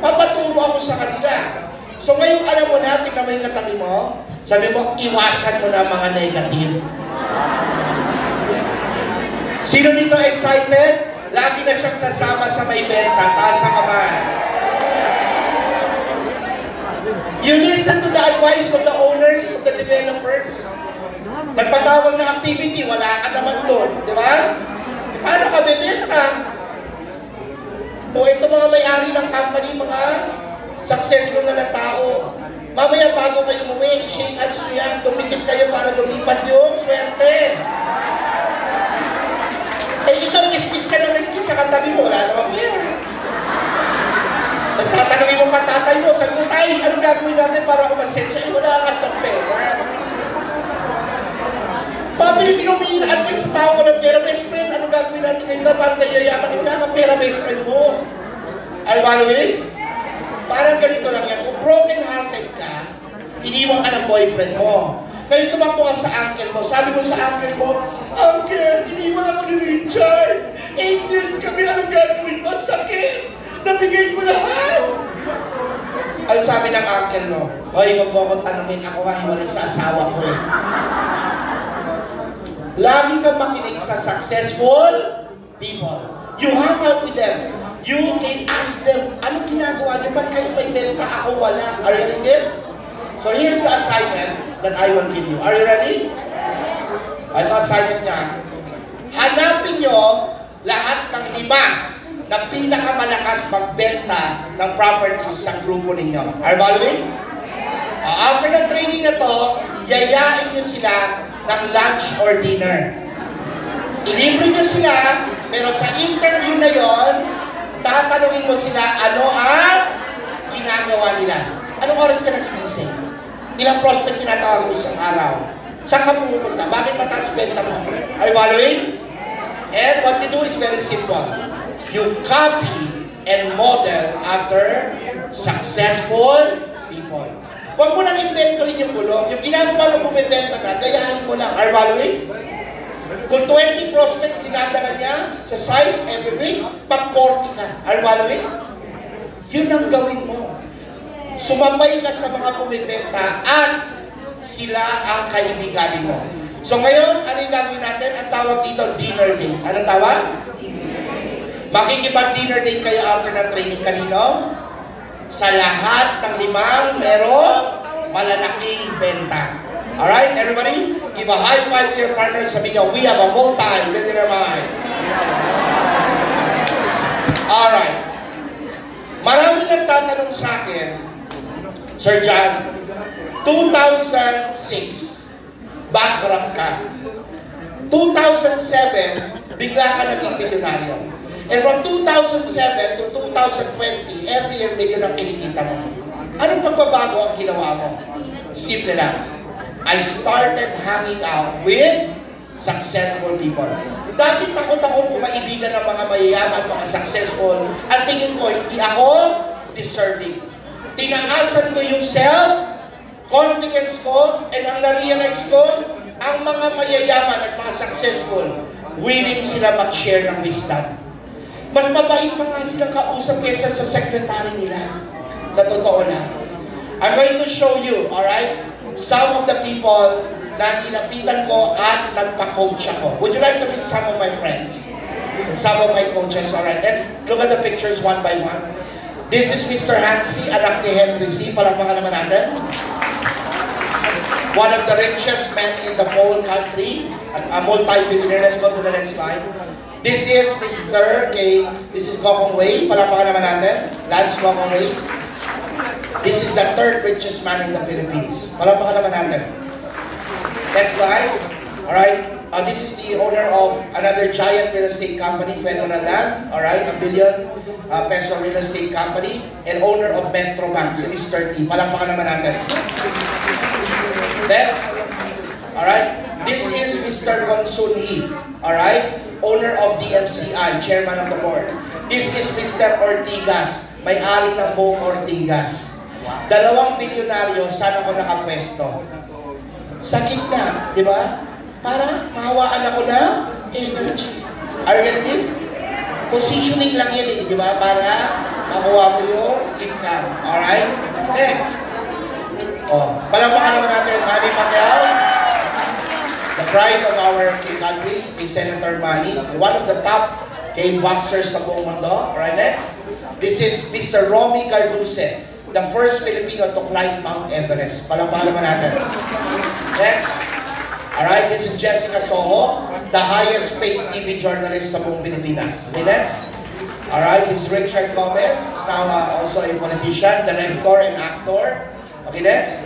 Papaturo ako sa kanila. So ngayon, alam mo na, tingnan mo yung katabi mo, sabi mo, iwasan mo na mga negative. Sino dito excited? Lagi na siyang sasama sa may benta. Taas ang kamay. You listen to the advice of the owners, of the developers. Nagpatawag na activity, wala ka naman doon. Di ba? E, paano ka bibenta? O ito mga may-ari ng company, mga successful na na tao. Mamaya bago kayo umuwi, i-shake hands nyo yan, tumikit kayo para lumipat yung swerte. Eh, ikaw kiskis ka ng kiskis sa katabi mo, wala namang pera. Tapos tatanungin mo pa tatay mo, sabi mo, tay, ano gagawin natin para umasenso? Eh, wala ka ng pera. Mga Pilipino may advice sa tao walang pera, best friend, ano gagawin natin ngayon na parang nayayaman? Eh, wala kang pera, best friend mo. Are you following? Parang ganito lang yan. Kung broken-hearted ka, iniwan ka ng boyfriend mo. Kaya tumakbo ka sa uncle mo. Sabi mo sa uncle mo, Uncle, iniwan ako ni Richard. Eight years kami, anong gagawin mo? Sakit! Nabigay ko lahat! Ano sabi ng uncle mo? Hoy, huwag mo akong tanongin. Ako hiwalay sa asawa ko eh. Lagi kang makinig sa successful people. You hang out with them. You can ask them, anong ginagawa niyo? Ba't kayo may benta? Ako wala. Are you ready this? So here's the assignment that I will give you. Are you ready? Ito assignment niya. Hanapin niyo lahat ng lima na pinakamalakas magbenta ng properties sa grupo ninyo. Are you following? Uh, after ng training na to, yayain niyo sila ng lunch or dinner. Ilibre niyo sila, pero sa interview na yon, tatanungin mo sila ano ang ginagawa nila. Anong oras ka nagigising? Ilang prospect tinatawag mo isang araw? Saan ka pumupunta? Bakit mataas benta mo? Are you following? And what you do is very simple. You copy and model after successful people. Huwag mo nang inventoin yung bulong. Yung ginagawa ng bumibenta na, gayahin mo lang. Are you following? Kung 20 prospects dinadala niya sa site every week, pag 40 ka. Are you? Yun ang gawin mo. Sumabay ka sa mga bumibenta at sila ang kaibiganin mo. So ngayon, ano yung gagawin natin? Ang tawag dito, dinner date. Ano tawag? Makikipag-dinner date kayo after ng training kanino? Sa lahat ng limang merong malalaking benta. Alright, everybody? Give a high five to your partner. Sabi niyo, we have a multi-millionaire mind. Alright. Marami nagtatanong sa akin, Sir John, 2006, bankrupt ka. 2007, bigla ka naging milyonaryo. And from 2007 to 2020, every year milyon ang kinikita mo. Anong pagbabago ang ginawa mo? Simple lang. I started hanging out with successful people. Dati takot ako kumaibigan ng mga mayayaman, mga successful. At tingin ko, hindi ako deserving. Tinaasan ko yung self, confidence ko, and ang na-realize ko, ang mga mayayaman at mga successful, willing sila mag-share ng wisdom. Mas mabait pa nga silang kausap kesa sa secretary nila. Na totoo lang. I'm going to show you, alright, some of the people na nilapitan ko at nagpa-coach ako. Would you like to meet some of my friends? And some of my coaches, alright. Let's look at the pictures one by one. This is Mr. Hansi, anak ni Henry C. Palakpakan naman natin. One of the richest men in the whole country. A multi-billionaire. Let's go to the next slide. This is Mr. K. This is Kokong Wei. Palakpakan naman natin. Lance Kokong Wei. This is the third richest man in the Philippines. Palakpakan naman natin. Next slide. Alright. Uh, this is the owner of another giant real estate company, Federal Land. Alright. A billion uh, peso real estate company. And owner of Metro Bank, si Mr. T. Palakpakan naman natin. Next. Alright. This is Mr. Consun He. Alright. Owner of DMCI, chairman of the board. This is Mr. Ortigas, may-ari ng buong Ortigas. Dalawang bilyonaryo, saan ako nakapwesto? Sa gitna, di ba? Para mahawaan ako na energy. Are you getting this? Positioning lang yan eh, di ba? Para makuha mo yung income. Alright? Next. Oh, palampakan naman natin, Manny Pacquiao. The pride of our country is Senator Manny, one of the top game boxers sa buong mundo. Alright, next. This is Mr. Romy Carduce, the first Filipino to climb Mount Everest. Palampakan naman natin. Next. Alright, this is Jessica Soho, the highest paid TV journalist sa buong Pilipinas. Okay, next. Alright, this is Richard Gomez, is now uh, also a politician, director and actor. Okay, next.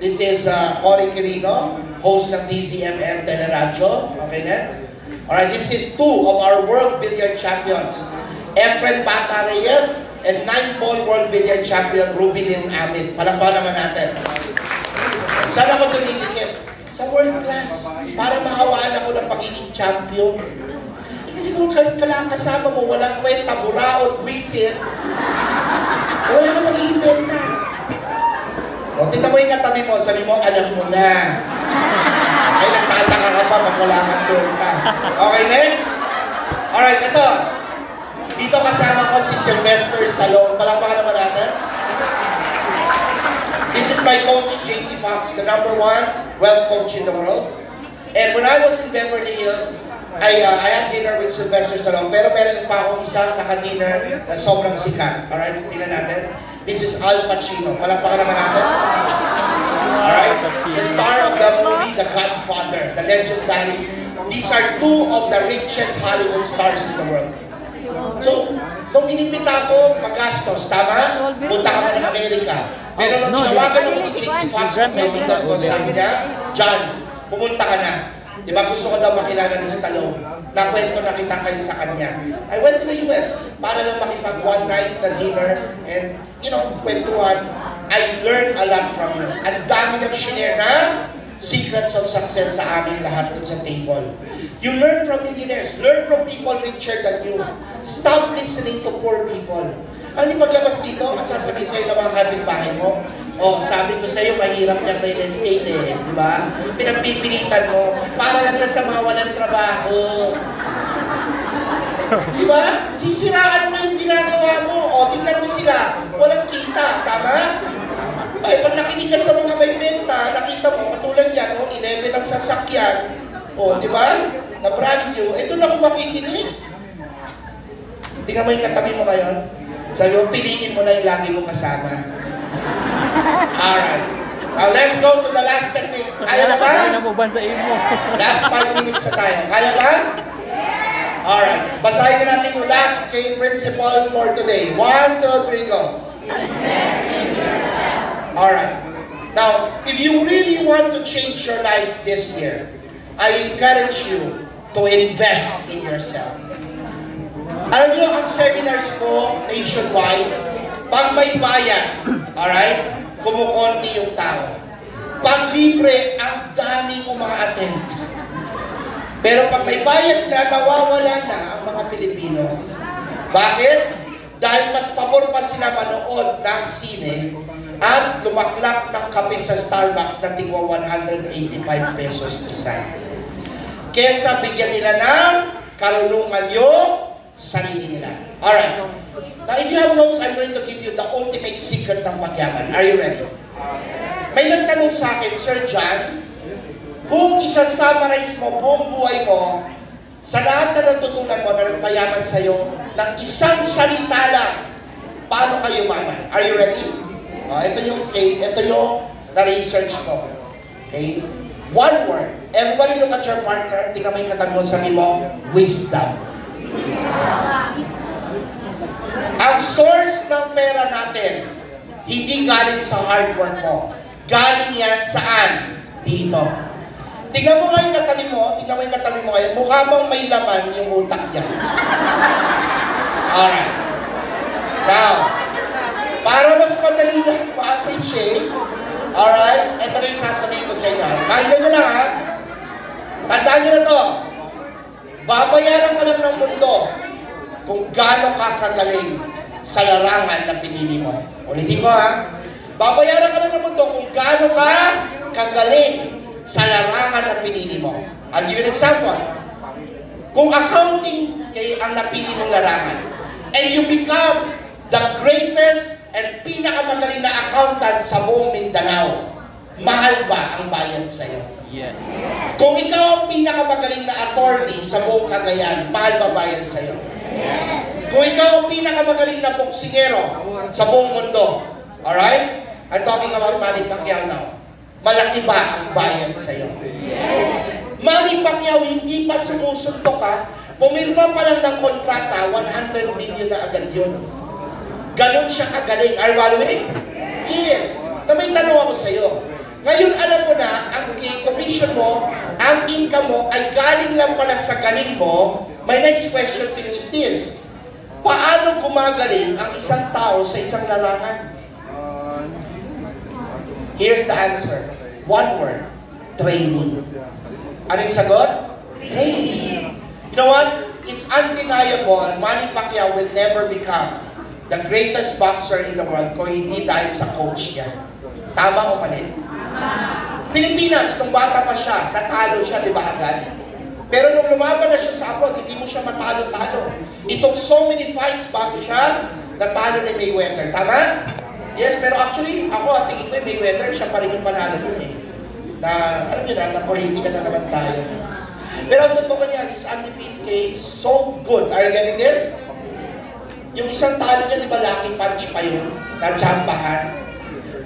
This is uh, Cory Quirino, host ng DZMM Teleradyo. Okay, next. Alright, this is two of our world billiard champions. Efren Bata Reyes and nine-ball world billiard champion Rubilin Amit. Palakpakan naman natin. Saan ako tumidikit? Sa world class. Para mahawaan ako ng pagiging champion. Eh, kasi kung kailangan kasama mo, walang kwenta, buraot, wisit, wala ka magiging benta. O, tingnan mo yung katabi mo, sabi mo, alam mo na. Ay, nagtataka ka pa wala kang benta. Okay, next. Alright, ito. Dito kasama ko si Sylvester Stallone. Palakpakan naman natin. This is my coach, JT Fox, the number one well coach in the world. And when I was in Beverly Hills, I, uh, I had dinner with Sylvester Stallone. Pero meron pa akong isang naka-dinner na sobrang sikat. Alright, tingnan natin. This is Al Pacino. Palakpakan naman natin. Alright? The star of the movie The Godfather, the legendary. These are two of the richest Hollywood stars in the world. So, nung inimbita ko, magastos, tama? Punta ka pa ng Amerika. Pero nung No, tinawagan ako ng Fox, kaibigan ko, sabi niya, John, pumunta ka na. Di ba gusto ko daw makilala ni Stallone? Nakwento na kita kayo sa kanya. I went to the US para lang makipag one night na dinner and, you know, kwentuhan. I learned a lot from him. Ang dami niyang shinare na secrets of success sa aming lahat dun sa table. You learn from millionaires. Learn from people richer than you. Stop listening to poor people. Yung paglabas dito at sasabihin sa'yo ng mga kapitbahay mo? Oh, sabi ko sa'yo, mahirap yung real estate eh, di ba? Pinagpipilitan mo, para lang yan sa mga walang trabaho. Di ba? Sisiraan mo yung ginagawa mo. O, tingnan mo sila. Walang kita. Tama? Ay, pag nakinig ka sa mga may benta, nakita mo, katulad yan, o, 11 ang sasakyan. O, di ba? Na brand new. Eh, doon ako makikinig. Tingnan mo yung katabi mo ngayon. Sabi mo, piliin mo na yung lagi mo kasama. Alright. Now, let's go to the last technique. Kaya na ba? Kaya na mo ban sa imo. Last 5 minutes na tayo. Kaya ba? Alright. Basahin na natin yung last key principle for today. One, two, three, go. Alright. Now, if you really want to change your life this year, I encourage you to invest in yourself. Alam niyo, ang seminars ko nationwide, pag may bayan, alright, kumukonti yung tao. Pag libre, ang daming umaattend. Pero pag may bayad na, nawawala na ang mga Pilipino. Bakit? Dahil mas pabor pa sila manood ng sine at lumaklak ng kape sa Starbucks na tingwa 185 pesos isa. Kesa bigyan nila ng karunungan yung sarili nila. Alright. Now, if you have notes, I'm going to give you the ultimate secret ng pagyaman. Are you ready? May nagtanong sa akin, Sir John, kung isa-summarize mo buong buhay mo, sa lahat na natutunan mo na nagpayaman sa'yo, ng isang salita lang, paano kayo maman? Are you ready? Oh, ito yung, ito yung na-research ko. Okay? One word. Everybody look at your partner, tingnan mo yung katabi mo, sabi mo, wisdom. Ang source ng pera natin, hindi galing sa hard work mo. Galing yan saan? Dito. Tingnan mo nga yung katabi mo, tingnan mo yung katabi mo ngayon, mukha bang may laman yung utak niya. Alright. Now, para mas madali niya ma-appreciate, alright, ito na yung sasabihin ko sa inyo. Pakinggan nyo lang ha. Tandaan nyo na to. Babayaran ka lang ng mundo kung gaano ka kagaling sa larangan na pinili mo. Ulitin ko ha. Babayaran ka lang ng mundo kung gaano ka kagaling sa larangan na pinili mo. I'll give you an example. Kung accounting kay ang napili mong larangan, and you become the greatest and pinakamagaling na accountant sa buong Mindanao, mahal ba ang bayad sa'yo? Yes. Kung ikaw ang pinakamagaling na attorney sa buong Cagayan, mahal ba bayad sa'yo? Yes. Kung ikaw ang pinakamagaling na boksingero sa buong mundo, alright? I'm talking about Manny Pacquiao now. Malaki ba ang bayad sa'yo? Yes. Manny Pacquiao, hindi pa sumusuntok ka. Pumirma pa lang ng kontrata, 100 million na agad yun. Ganon siya kagaling. Are you following? Yes. Na may tanong ako sa'yo. Ngayon alam mo na, ang commission mo, ang income mo, ay galing lang pala sa galing mo. My next question to you is this. Paano gumagaling ang isang tao sa isang larangan? Here's the answer. One word. Training. Ano yung sagot? Training. You know what? It's undeniable, Manny Pacquiao will never become the greatest boxer in the world kung hindi dahil sa coach niya. Tama o mali? Pilipinas, nung bata pa siya, natalo siya, di ba agad? Pero nung lumaban na siya sa abroad, hindi mo siya matalo-talo. It took so many fights bago siya natalo ni Mayweather. Tama? Yes, pero actually, ako at tingin ko yung Mayweather, siya pa rin yung panalo dun eh. Na, alam niyo na, na politika na naman tayo. Pero ang totoo niya, is undefeated case, so good. Are you getting this? Yung isang talo niya, di ba, lucky punch pa yun, na chambahan.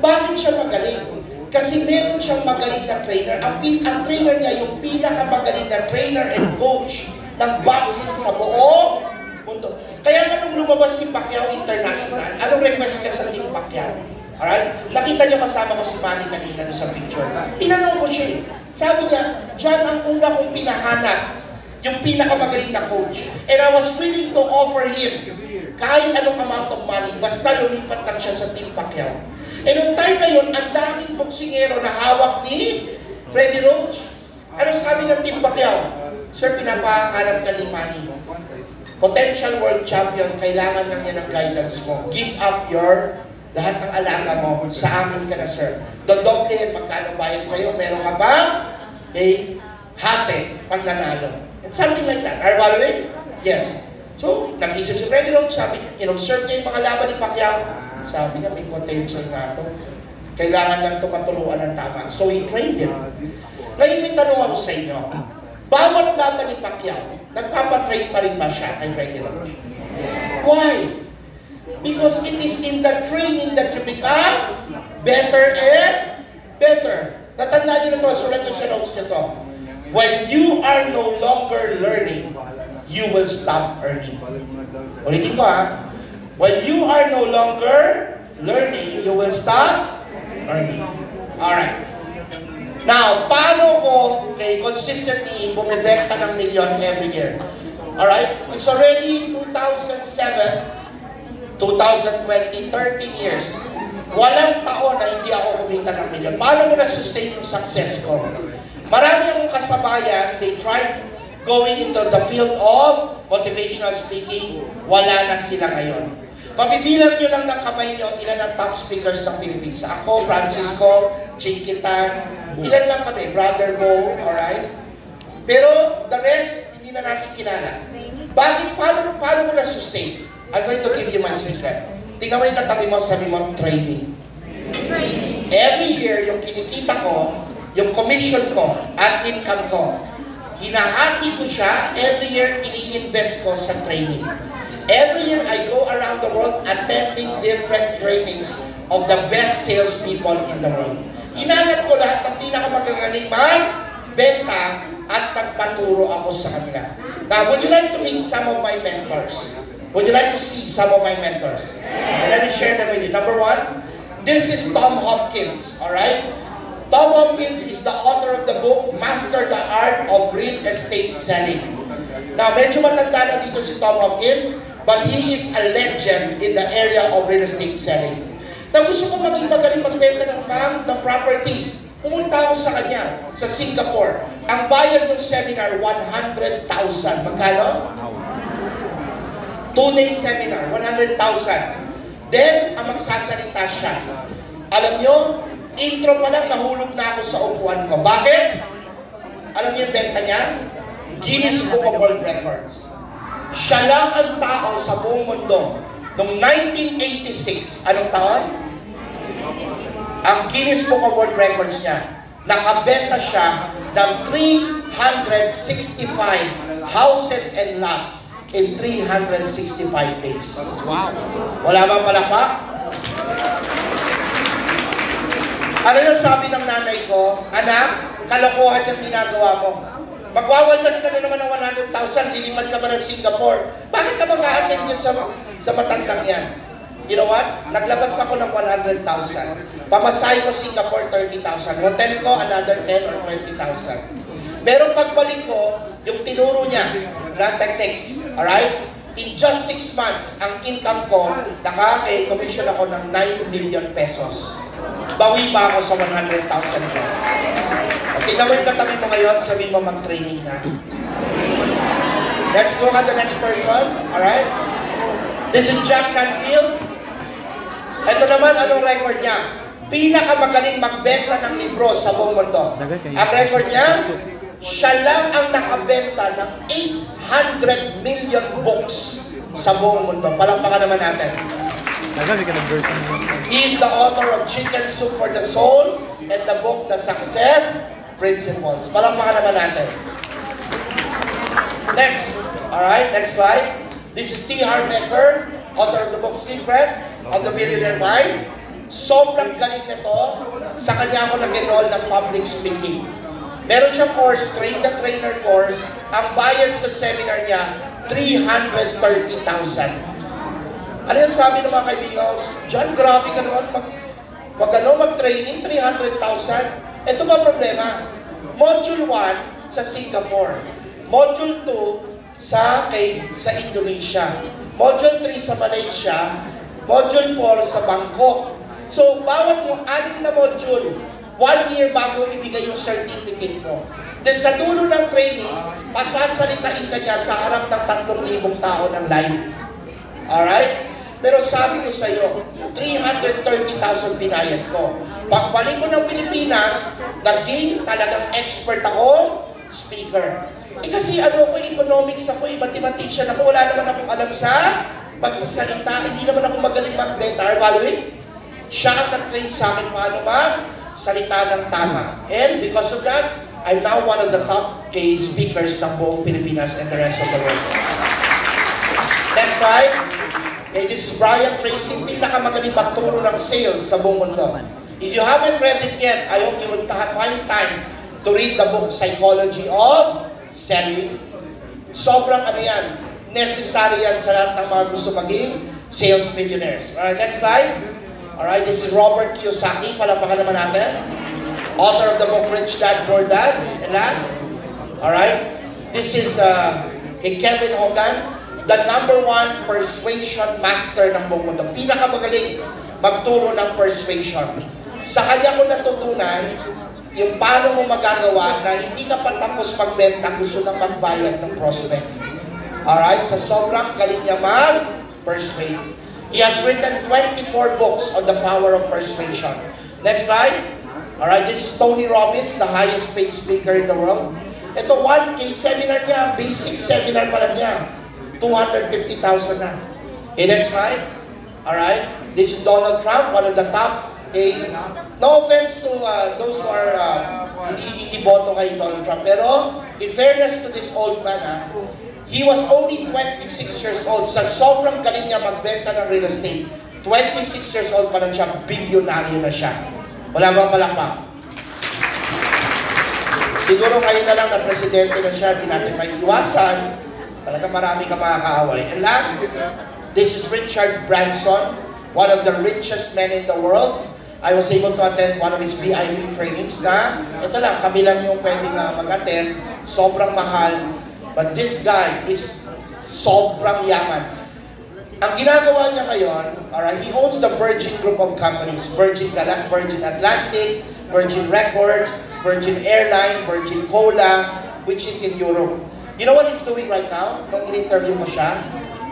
Bakit siya magaling? Kasi meron siyang magaling na trainer. Ang, ang trainer niya, yung pinakamagaling na trainer and coach ng boxing sa buong mundo. Kaya nga nung lumabas si Pacquiao International, anong request niya sa Team Pacquiao? Alright? Nakita niyo kasama ko si Manny kanina doon sa picture. Tinanong ko siya eh. Sabi niya, John, ang una kong pinahanap, yung pinakamagaling na coach. And I was willing to offer him kahit anong amount of money, basta lumipat lang siya sa Team Pacquiao. Eh nung time na yun, ang daming boksingero na hawak ni Freddy Roach, ano sabi ng Team Pacquiao? Sir, pinapahanap ka ni Manny. Potential world champion, kailangan lang niya ng guidance mo. Give up your lahat ng alaga mo. Sa amin ka na, sir. Dodoblehin magkano bayad sa'yo. Meron ka ba? Eh, hati pag nanalo. And something like that. Are you following? Yes. So, nag-isip si Freddy Roach, sabi niya, in-observe niya yung mga laban ni Pacquiao. Sabi niya, may potential nga to. Kailangan lang ito matuluan ng tama. So, he trained him. Ngayon may tanong ako sa inyo. Bawat laban ni Pacquiao, nagpapatrain pa rin ba siya kay Freddy Roach? Why? Because it is in the training that you become better and better. Natandaan nyo na ito, sulat nyo sa notes nyo. When you are no longer learning, you will stop earning. Ulitin ko ha. When you are no longer learning, you will stop earning. Alright. Now, paano ko kay consistently bumibenta ng milyon every year? Alright? It's already 2007, 2020, 13 years. Walang taon na hindi ako kumita ng milyon. Paano ko na-sustain yung success ko? Marami akong kasabayan, they tried going into the field of motivational speaking, wala na sila ngayon. Mabibilang nyo lang ng kamay nyo ilan ang top speakers ng Philippines. Ako, Francisco, Chinkitan, ilan lang kami, Brother Bo, alright? Pero the rest, hindi na natin kilala. Bakit? Paano, paano mo na-sustain? I'm going to give you my secret. Tingnan mo yung katabi mo, sabi mo, training. Every year, yung kinikita ko, yung commission ko at income ko, hinahati ko siya, every year ini-invest ko sa training. Every year, I go around the world attending different trainings of the best salespeople in the world. Hinanap ko lahat ng pinakamagagaling benta at nagpaturo ako sa kanila. Now, would you like to meet some of my mentors? Would you like to see some of my mentors? Let me share them with you. Number one, this is Tom Hopkins, all right? Tom Hopkins is the author of the book Master the Art of Real Estate Selling. Now, medyo matanda na dito si Tom Hopkins, but he is a legend in the area of real estate selling. Na gusto ko maging magaling magbenta ng bank ng properties. Pumunta ako sa kanya, sa Singapore. Ang bayad ng seminar, 100,000. Magkano? Two-day seminar, 100,000. Then, ang magsasalita siya. Alam nyo, intro pa lang nahulog na ako sa upuan ko. Bakit? Alam niyo yung benta niya? Guinness Book of World Records. Siya lang ang tao sa buong mundo. Noong 1986, anong taon? Ang Guinness Book of World Records niya, nakabenta siya ng 365 houses and lots in 365 days. Wow. Wala bang palakpak? Ano yung sabi ng nanay ko? Anak, kalokohan yung ginagawa mo. Magwawaldas ka na naman ng 100,000, lilipat ka ba ng Singapore? Bakit ka mag-a-attend dyan sa, sa matandang yan? You know what? Naglabas ako ng 100,000. Pamasahe ko Singapore 30,000. Hotel ko another 10 or 20,000. Pero pagbalik ko, yung tinuro niya, non-text, alright? In just 6 months, ang income ko, naka-commission ako ng 9 million pesos. Bawi pa ako sa 100,000 ko. At tingnan mo yung katabi mo ngayon, sabi mo mag-training ka. Let's go on the next person, alright? This is Jack Canfield. Ito naman, anong record niya? Pinakamagaling magbenta ng libro sa buong mundo. Ang record niya, siya lang ang nakabenta ng 800 million books sa buong mundo. Palampakan naman natin. He is the author of Chicken Soup for the Soul and the book The Success Principles. Palampakan naman natin. Next. Alright, next slide. This is T. Harv Eker, author of the book Secrets of the Millionaire Mind. Sobrang galing nito. Sa kanya ako nag-enroll ng public speaking. Meron siyang course, Train the Trainer course. Ang bayad sa seminar niya, 330,000. Ano yung sabi ng mga kaibigan ko? John, grabe ka naman mag, mag, ano, mag-training, 300,000. Ito ba problema? Module 1 sa Singapore. Module 2 sa, kay, sa Indonesia. Module 3 sa Malaysia. Module 4 sa Bangkok. So, bawat mo, anim na module. One year bago ibigay yung certificate mo. Then sa dulo ng training, pasasalitain ka niya sa harap ng 3,000 tao ng live. Alright? Pero sabi ko sa iyo, 330,000 binayad ko. Pagbalik ko ng Pilipinas, naging talagang expert ako, speaker. Eh kasi ano ko, economics ako, eh, mathematician ako, wala naman akong alam sa pagsasalita, hindi naman ako magaling mag-data evaluate. Siya ang nag-train sa akin paano mag-salita ng tama. And because of that, I'm now one of the top eh, speakers ng buong Pilipinas and the rest of the world. Next slide. Okay, this is Brian Tracy, pinakamagaling magturo ng sales sa buong mundo. If you haven't read it yet, I hope you will find time to read the book Psychology of Selling. Sobrang ano yan, necessary yan sa lahat ng mga gusto maging sales millionaires. Alright, next slide. Alright, this is Robert Kiyosaki, palapakan naman natin. Author of the book Rich Dad, Poor Dad. And last, alright, this is uh, kay Kevin Hogan, the number one persuasion master ng buong mundo. Pinakamagaling magturo ng persuasion. Sa kanya ko natutunan yung paano mo magagawa na hindi ka pa tapos magbenta, gusto nang magbayad ng prospect. Alright? Sa sobrang galing niya mag-persuade. He has written 24 books on the power of persuasion. Next slide. Alright, this is Tony Robbins, the highest paid speaker in the world. Ito, 1K seminar niya, basic seminar pala niya. 250,000 na. Okay, next slide. Alright, this is Donald Trump, one of the top Okay? No offense to uh, those who are uh, hindi, hindi boto kay Donald Trump. Pero, in fairness to this old man, ah, he was only 26 years old. Sa sobrang galing niya magbenta ng real estate, 26 years old pa lang siya, bilyonaryo na siya. Wala bang palakpak? Siguro ngayon na lang na presidente na siya, di natin maiiwasan. Talaga marami ka makakaaway. And last, this is Richard Branson, one of the richest men in the world. I was able to attend one of his VIP trainings na, ito lang, kami lang yung pwedeng uh, mag-attend. Sobrang mahal. But this guy is sobrang yaman. Ang ginagawa niya ngayon, alright, he owns the Virgin Group of companies. Virgin, Gal- Virgin Atlantic, Virgin Records, Virgin Airline, Virgin Cola, which is in Europe. You know what he's doing right now? Nung in-interview mo siya?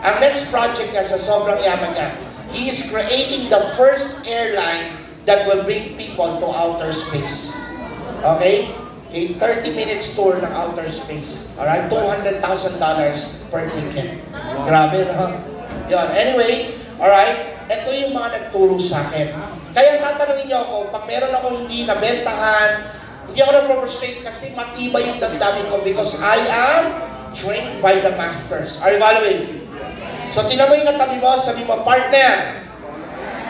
Ang next project niya sa sobrang yaman niya, he is creating the first airline that will bring people to outer space. Okay? A 30 minutes tour ng outer space. Alright? $200,000 per ticket. Grabe, no? Yun. Anyway, alright? Ito yung mga nagturo sa akin. Kaya tatanungin niyo ako, pag meron ako hindi nabentahan, hindi ako na-frustrate kasi matibay yung damdamin ko because I am trained by the masters. Are you following? So, tinan mo yung katabi mo, sabi mo, partner,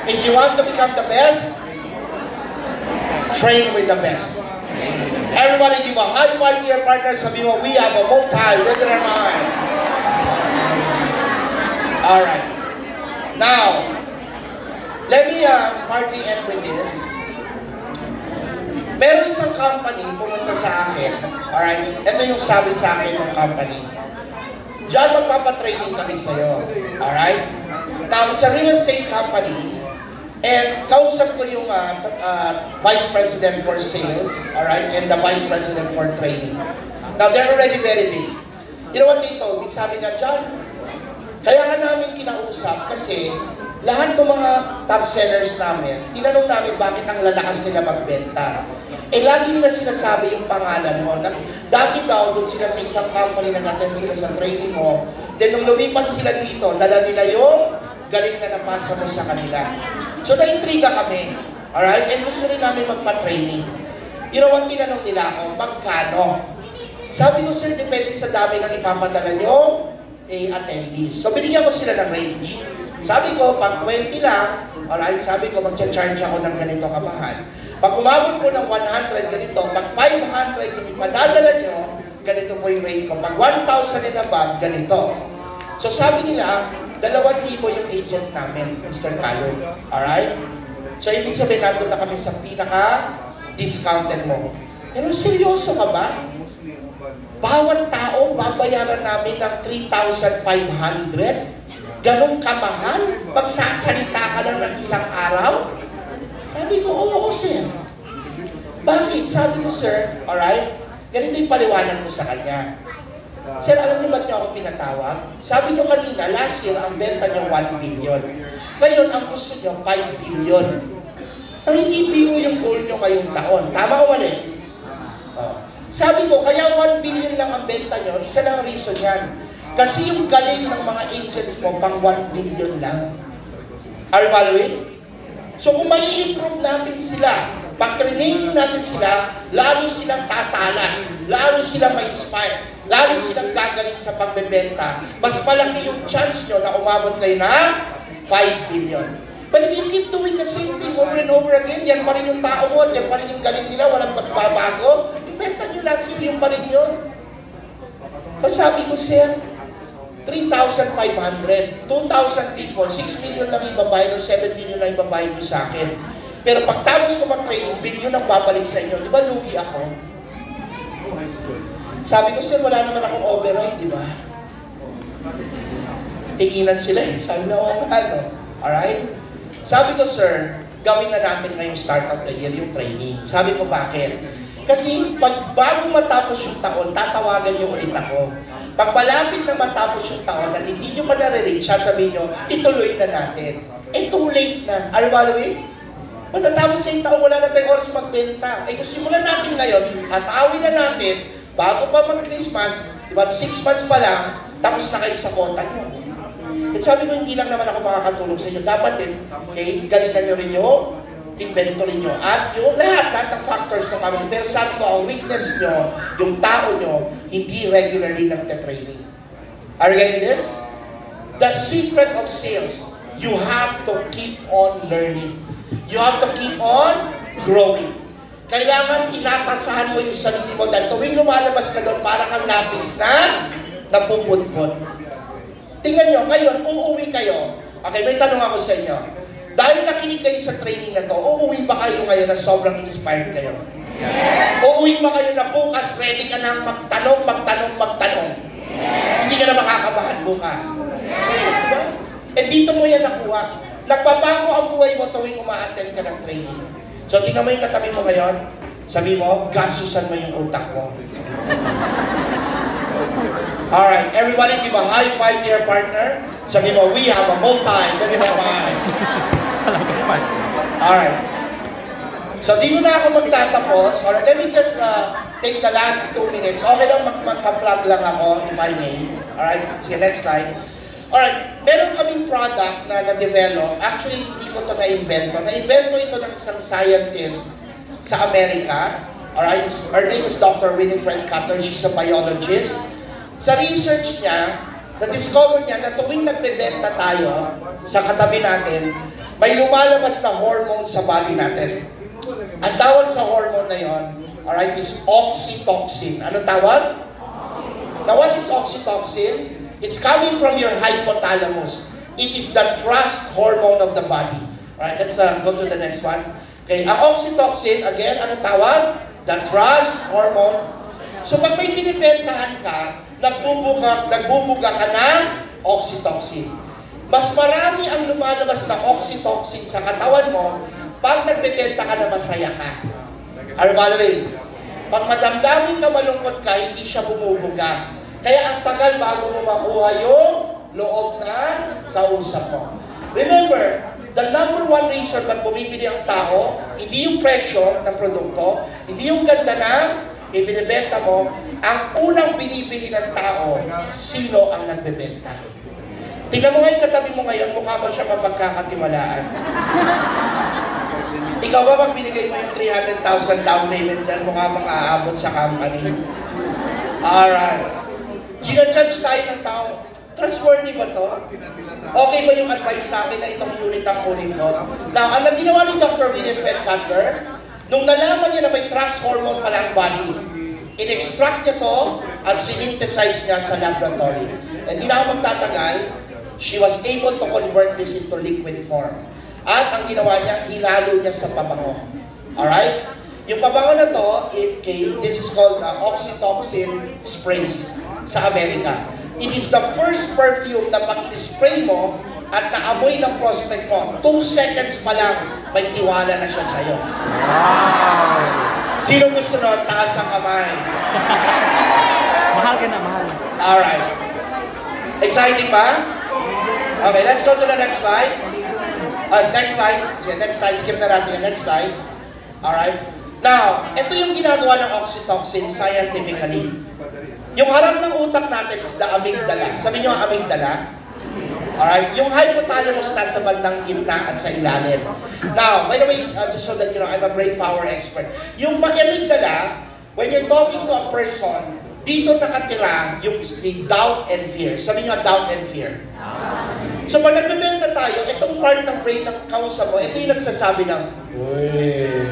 if you want to become the best, train with the best. Everybody give a high five to your partner, sabi mo, we have a multi-millionaire mind. Alright. Now, let me uh, partly end with this. Meron isang company pumunta sa akin. Alright? Ito yung sabi sa akin ng company. Diyan magpapatraining kami sa'yo. Alright? Now, it's a real estate company. And kausap ko yung uh, uh, Vice President for Sales, alright, and the Vice President for Training. Now, they're already very big. You know what they told me? Sabi na, John, kaya nga namin kinausap kasi lahat ng mga top sellers namin, tinanong namin bakit ang lalakas nila magbenta. Eh, lagi nila sinasabi yung pangalan mo. Na, dati daw, doon sila sa isang company, nag-attend sila sa training mo. Then, nung lumipat sila dito, dala nila yung galing na napasa mo sa kanila. So, na-intriga kami. Alright? And gusto rin namin magpa-training. You know what, tinanong nila ako, magkano? Sabi ko, sir, depende sa dami ng ipapadala nyo, eh, attendees. So, binigyan ko sila ng range. Sabi ko, pag 20 lang, alright, sabi ko, mag-charge ako ng ganito kamahal. Pag umabot po ng 100 ganito, pag 500 yung ipadadala nyo, ganito po yung rate ko. Pag 1,000 and above, ganito. So sabi nila, 2,000 yung agent namin, Mr. Calo. Alright? So ibig sabihin natin na kami sa pinaka-discounted mo. Pero seryoso ka ba? Bawat tao, babayaran namin ng 3,500? Ganong kamahal? Magsasalita ka lang ng isang araw? Sabi ko, oo, sir. Bakit? Sabi ko, sir, alright, ganito yung paliwanag ko sa kanya. Sir, alam niyo ba't niyo ako pinatawag? Sabi niyo kanina, last year, ang benta niyo 1 billion. Ngayon, ang gusto niyo, 5 billion. Ang hindi biro yung goal niyo kayong taon. Tama o mali? Oh. Sabi ko, kaya 1 billion lang ang benta niyo, isa lang ang reason yan. Kasi yung galing ng mga agents mo, pang 1 billion lang. Are you following? So kung may improve natin sila, pag training natin sila, lalo silang tatalas, lalo silang ma-inspire, lalo silang gagaling sa pagbebenta, mas malaki yung chance nyo na umabot kayo na 5 billion. But if you keep doing the same thing over and over again, yan pa rin yung tao mo, yan pa rin yung galing nila, walang magbabago, ibenta nyo last year yung pa rin yun. Tapos sabi ko, sir, 3,500, 2,000 people, 6 million lang ibabayad o 7 million lang ibabayad nyo sa akin. Pero pagtapos ko mag-training, billion ang babalik sa inyo. Di ba lugi ako? Sabi ko, sir, wala naman akong override, di ba? Tinginan sila eh. Sabi na, oo nga? Alright? Sabi ko, sir, gawin na natin ngayong start of the year yung training. Sabi ko, bakit? Kasi pag bago matapos yung taon, tatawagan niyo ulit ako. Pag malapit na matapos yung taon at hindi nyo pa nare-reach, sasabihin nyo, ituloy na natin. Eh, too late na. Are you following? Matatapos na yung taon, wala na tayong oras magbenta. Eh, gusto simulan natin ngayon, at awin na natin, bago pa mag-Christmas, di ba, six months pa lang, tapos na kayo sa kota nyo. At sabi ko, hindi lang naman ako makakatulong sa inyo. Dapat din, eh, galingan nyo rin yung inventory nyo. At yung lahat, lahat ng factors na kami. Pero sabi ko, ang weakness nyo, yung tao nyo, hindi regularly nagte-training. Are you getting this? The secret of sales, you have to keep on learning. You have to keep on growing. Kailangan inatasahan mo yung sarili mo dahil tuwing lumalabas ka doon, para kang lapis na napuputput. Tingnan nyo, ngayon, uuwi kayo. Okay, may tanong ako sa inyo. Dahil nakinig kayo sa training na to, uuwi ba kayo ngayon na sobrang inspired kayo? Yes! Uuwi ba kayo na bukas, ready ka na magtanong, magtanong, magtanong? Yes! Hindi ka na makakabahan bukas. Yes! Eh dito mo yan nakuha. Nagbabago ang buhay mo tuwing uma-attend ka ng training. So tingnan mo yung katabi mo ngayon. Sabi mo, gasusan mo yung utak mo. Alright, everybody give a high five to your partner. Sabi mo, we have a multi. Give a five. Alright. So, dito na ako magtatapos. Alright, let me just uh, take the last two minutes. Okay lang mag magpa-plug lang ako, if I may. Alright, see next slide. Alright, meron kaming product na na-develop. Actually, hindi ko ito na-invento. Na-invento ito ng isang scientist sa Amerika. Alright, her name is Dr. Winifred Cutter. She's a biologist. Sa research niya, na-discover niya na tuwing nagbebenta tayo sa katabi natin, may lumalabas na hormone sa body natin. Ang tawag sa hormone na yon, alright, is oxytocin. Ano tawag? Now, what is oxytocin? It's coming from your hypothalamus. It is the trust hormone of the body. Alright, let's uh, go to the next one. Okay, ang oxytocin, again, ano tawag? The trust hormone. So, pag may binibentahan ka, nagbubuga, nagbubuga ka ng oxytocin. Mas marami ang lumalabas ng oxytocin sa katawan mo pag nagbebenta ka na masaya ka. Are you following? Pag madamdamin ka, malungkot ka, hindi siya bumubuga. Kaya ang tagal bago mo makuha yung loob na kausap mo. Remember, the number one reason ba't bumibili ang tao, hindi yung presyo ng produkto, hindi yung ganda ng ibinibenta mo, ang unang binibili ng tao, sino ang nagbebenta. Tingnan mo ngayon katabi mo ngayon, mukha mo siya mapagkakatiwalaan. Ikaw ba pag binigay mo yung 300,000 down payment dyan, mukha mang aabot sa company? Alright. Ginajudge tayo ng tao. Trustworthy ba to? Okay ba yung advice sa akin na itong unit ang kunin ko? Now, ang ginawa ni Dr. Winifred Cutler, nung nalaman niya na may trust hormone pala ang body, in-extract niya to at synthesize niya sa laboratory. And di na ako magtatagal, she was able to convert this into liquid form. At ang ginawa niya, hinalo niya sa pabango. Alright? Yung pabango na to, it, okay, this is called uh, oxytocin sprays sa Amerika. It is the first perfume na pag spray mo at naamoy ng prospect mo, two seconds pa lang, may tiwala na siya sa'yo. Wow! Sino gusto nun? Taas ang kamay. Mahal ka na, mahal. Alright. Exciting ba? Okay, let's go to the next slide. Uh, next slide. Sige, next slide. Skip na natin yung next slide. Alright. Now, ito yung ginagawa ng oxytocin scientifically. Yung harap ng utak natin is the amygdala. Sabi nyo ang amygdala? Alright, yung hypothalamus nasa bandang gitna at sa ilalim. Now, by the way, uh, just so that you know, I'm a brain power expert. Yung amygdala, when you're talking to a person, dito nakatira yung doubt and fear. Sabi nyo, doubt and fear. So pag nagbebenta tayo, itong part ng brain ng kausap mo, ito yung nagsasabi ng, Uy,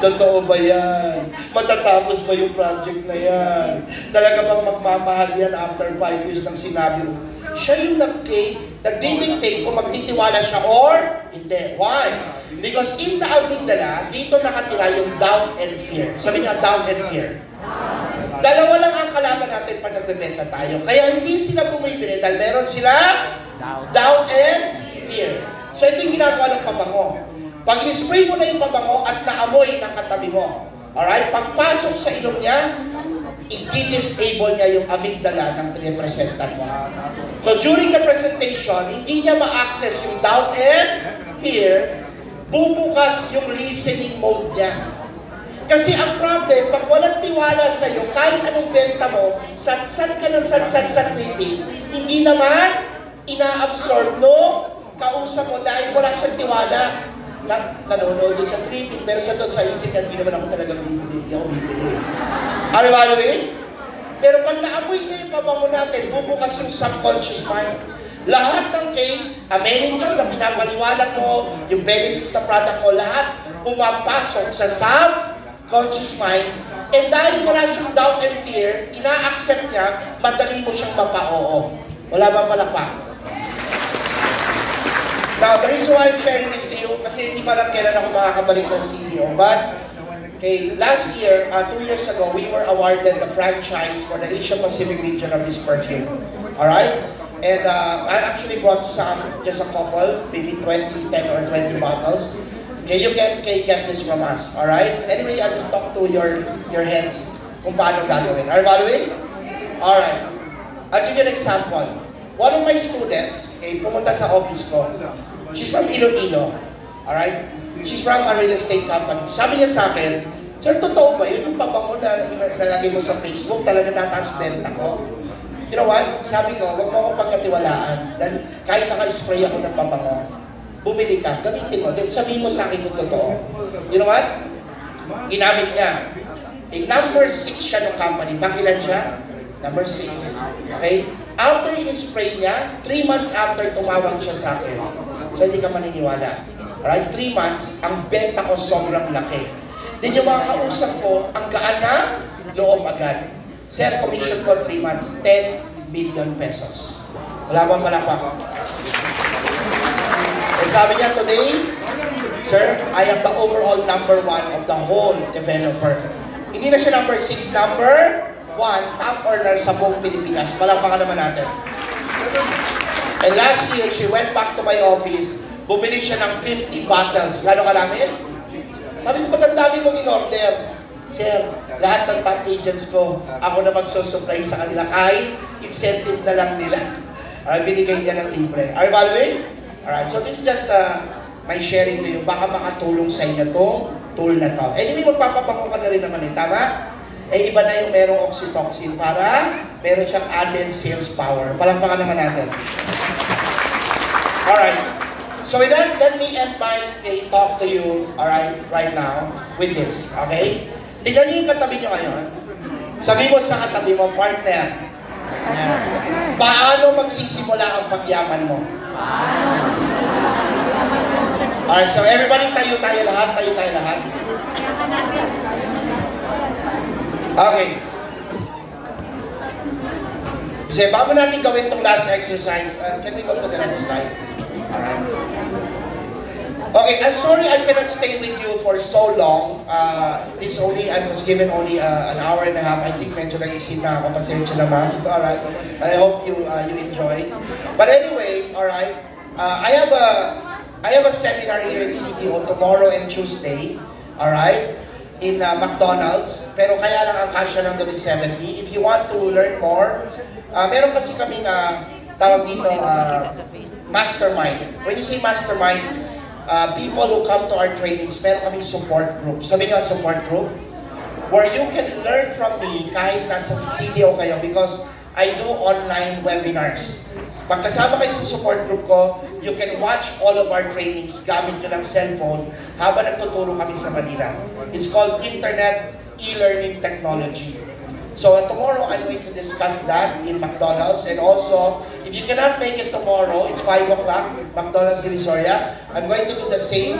totoo ba yan? Matatapos ba yung project na yan? Talaga bang magmamahal yan after 5 years ng sinabi mo? Siya yung nag-take, nagdidictate kung magtitiwala siya or hindi. Why? Because in the amygdala, dito nakatira yung doubt and fear. Sabi niya, doubt and fear. Dalawa lang ang kalaban natin pag nagbebenta tayo. Kaya hindi sila bumibili dahil meron sila Doubt. doubt and fear. So ito yung ginagawa ng pabango. Pag in-spray mo na yung pabango at naamoy ng katabi mo, alright, pagpasok sa ilong niya, i-disable niya yung amygdala ng pinipresentan mo. So during the presentation, hindi niya ma-access yung doubt and fear, bubukas yung listening mode niya. Kasi ang problem, pag walang tiwala sa iyo, kahit anong benta mo, satsat ka ng satsat sa tripping, hindi naman ina-absorb no kausap mo dahil wala siyang tiwala. Na, nanonood sa tripping, pero sa doon sa isip hindi naman ako talaga bibili, hindi ako bibili. Ano ba, Louie? Pero pag naamoy niya yung pabango natin, bubukas yung subconscious mind. Lahat ng cake, amenities na pinapaliwanag mo, yung benefits na product mo, lahat pumapasok sa subconscious mind. And dahil wala siyang doubt and fear, ina-accept niya, madali mo siyang mapa-oo. Wala ba palakpak? Now, the reason why I'm sharing this to you, kasi hindi pa lang kailan ako makakabalik ng CDO, but okay, last year, uh, two years ago, we were awarded the franchise for the Asia Pacific region of this perfume. Alright? And uh, I actually brought some, just a couple, maybe 20, 10 or 20 bottles. Okay, you can, can get this from us. Alright? Anyway, I'll just talk to your, your heads kung paano gagawin. Are you following? Alright. I'll give you an example. One of my students, eh, pumunta sa office ko. She's from Iloilo. Alright? She's from a real estate company. Sabi niya sa akin, Sir, totoo ba yun? Yung pabango na- nalagay mo sa Facebook, talaga tataas benta ko? You know what? Sabi ko, huwag mo akong pagkatiwalaan. Dahil kahit naka-spray ako ng pabango, bumili ka, gamitin mo. Then sabihin mo sa akin kung totoo. You know what? Ginamit niya. Eh, number 6 siya ng company. Pakilan siya? Number 6. Okay? After in-spray niya, 3 months after tumawag siya sa akin. So hindi ka maniniwala. Alright? 3 months, ang benta ko sobrang laki. Then yung mga kausap ko, ang gaan na loob agad. Sir, commission ko 3 months, 10 billion pesos. Wala bang palakpak? Eh sabi niya today, Sir, I am the overall number one of the whole developer. Hindi na siya number six, number one, top earner sa buong Pilipinas. Palakpakan naman natin. And last year, she went back to my office, bumili siya ng 50 bottles. Gano'ng karami? Sabi ko, ba't dami mong in-order? Sir, lahat ng top agents ko, ako na magsusupply sa kanila. Kahit incentive na lang nila. Alright, binigay niya ng libre. Are you following? Alright, so this is just uh, my sharing to you. Baka makatulong sa inyo tong tool na to. Anyway, magpapabango ka na rin naman eh. Tama? Eh, iba na yung merong oxytocin para meron siyang added sales power. Palakpakan naman natin. Alright. So with that, let me end my okay, talk to you, alright, right now, with this, okay? Tignan niyo yung katabi niyo ngayon. Sabi mo sa katabi mo, partner, paano magsisimula ang pagyaman mo? Alright, so everybody tayo tayo lahat, tayo tayo lahat. Okay. Kasi bago natin gawin tong last exercise, uh, can we go to the next slide? Alright. Okay, I'm sorry I cannot stay with you for so long. Uh, this only, I was given only uh, an hour and a half. I think medyo nag-isip na ako, pasensya naman. Alright, I hope you uh, you enjoy. But anyway, alright, uh, I have a I have a seminar here in CDO tomorrow and Tuesday. Alright? in uh, McDonald's, pero kaya lang ang kasya lang doon is 70. If you want to learn more, uh, meron kasi kami uh, tawag dito, uh, mastermind. When you say mastermind, uh, people who come to our trainings, meron kaming support group. Sabi nga support group, where you can learn from me kahit nasa CDO kayo because I do online webinars. Pagkasama kayo sa support group ko, you can watch all of our trainings gamit nyo ng cellphone habang nagtuturo kami sa Manila. It's called Internet E-Learning Technology. So tomorrow, I'm going to discuss that in McDonald's and also, if you cannot make it tomorrow, it's 5 o'clock, McDonald's Divisoria. I'm going to do the same,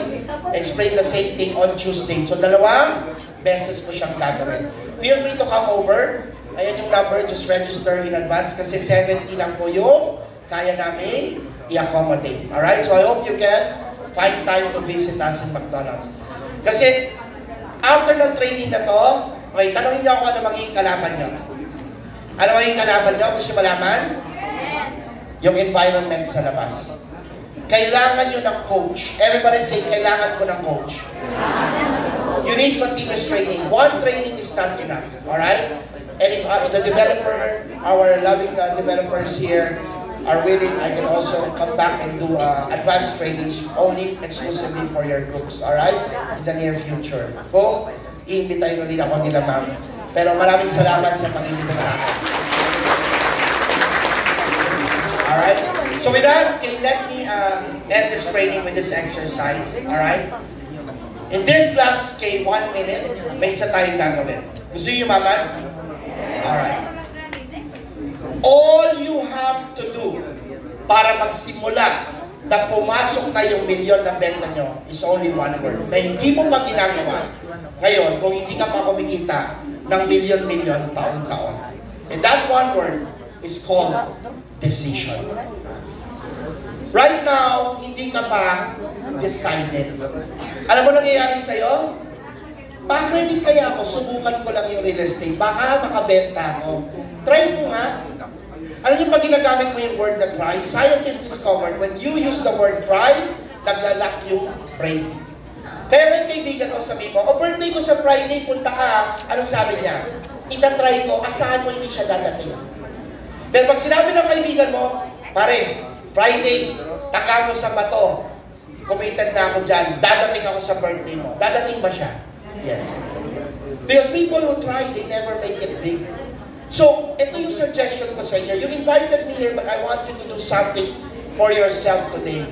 explain the same thing on Tuesday. So dalawang beses ko siyang gagawin. Feel free to come over. Ayan yung number, just register in advance kasi 70 lang po yung kaya namin i-accommodate. Alright? So I hope you can find time to visit us in McDonald's. Kasi after ng training na to, okay, tanongin niyo ako ano magiging kalaban niyo. Ano magiging kalaban niyo? Gusto malaman? Yung environment sa labas. Kailangan niyo ng coach. Everybody say, kailangan ko ng coach. You need continuous training. One training is not enough. Alright? And if uh, the developer, our loving uh, developers here, are willing, I can also come back and do uh, advanced trainings only exclusively for your groups, alright? In the near future. Kung iimbitahin ulit ako nila ma'am. Pero maraming salamat sa pag-imbita sa akin. Alright? So with that, okay, let me uh, end this training with this exercise, alright? In this last, okay, one minute, may isa tayong gagawin. Gusto niyo maman? Alright. All you have to do para magsimula na pumasok na yung milyon na benta nyo is only one word. Na hindi mo pa ginagawa. Ngayon, kung hindi ka pa kumikita ng milyon-milyon taon-taon. And that one word is called decision. Right now, hindi ka pa decided. Alam mo nangyayari sa'yo? Pa-credit kaya ako, subukan ko lang yung real estate. Baka makabenta ako. Try mo nga. Alam niyo pag ginagamit mo yung word na try, scientists discovered when you use the word try, naglalak yung brain. Kaya may kaibigan ko sabi ko, o birthday ko sa Friday, punta ka. Ano sabi niya? Itatry ko, asahan mo hindi siya dadating. Pero pag sinabi ng kaibigan mo, pare, Friday, taka mo sa bato. Committed na ako dyan. Dadating ako sa birthday mo. Dadating ba siya? Yes. Because people who try, they never make it big. So, ito yung suggestion ko sa inyo. You invited me here, but I want you to do something for yourself today.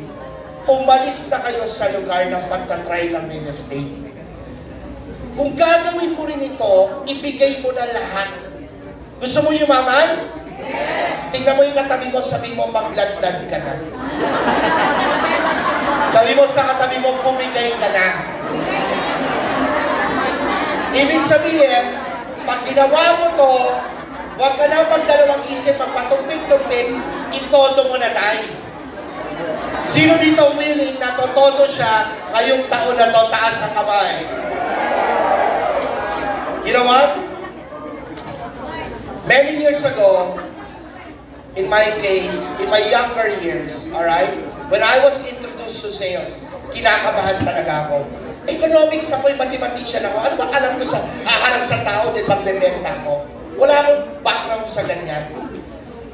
Umalis na kayo sa lugar ng pagtatry ng estate. Kung gagawin mo rin ito, ibigay mo na lahat. Gusto mo yumaman? Yes! Tingnan mo yung katabi mo, sabi mo, magladlad ka na. sabi mo sa katabi mo, bumigay ka na. Ibig sabihin, pag ginawa mo to, huwag ka na magdalawang isip, magpatumpik-tumpik, itodo mo na tayo. Sino dito willing na totodo siya ngayong taon na to, taas ang kamay? You know what? Many years ago, in my case, in my younger years, alright, when I was introduced to sales, kinakabahan talaga ako. Economics ako'y mathematician ako. Ano ba alam ko sa haharap sa tao din magbebenta ako? Wala akong background sa ganyan.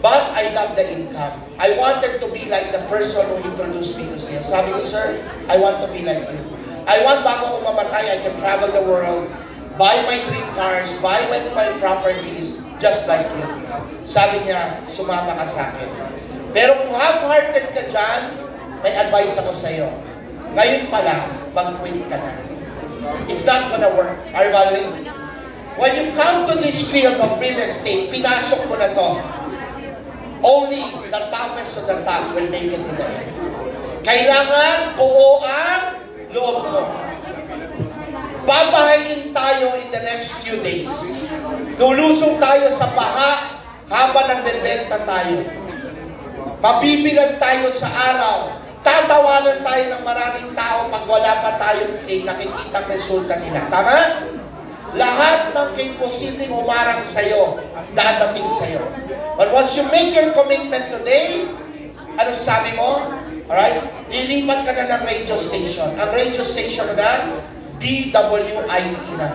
But I love the income. I wanted to be like the person who introduced me to sales. Sabi ko, sir, I want to be like you. I want bago ako mamatay, I can travel the world, buy my dream cars, buy my, my properties, just like you. Sabi niya, sumama ka sa akin. Pero kung half-hearted ka dyan, may advice ako sa'yo. Ngayon pa lang, mag-quit ka na. It's not gonna work. Are you following? When you come to this field of real estate, pinasok mo na to. Only the toughest of the tough will make it to the end. Kailangan buo ang loob mo. Babahayin tayo in the next few days. Lulusong tayo sa baha habang nagbebenta tayo. Mabibilag tayo sa araw. Tatawanan tayo ng maraming tao pag wala pa tayong nakikitang resulta nila. Tama? Lahat ng kay posibleng umarang sa'yo, dadating sa'yo. But once you make your commitment today, ano sabi mo? Alright? Lilipat ka na ng radio station. Ang radio station na D-W-I-T na.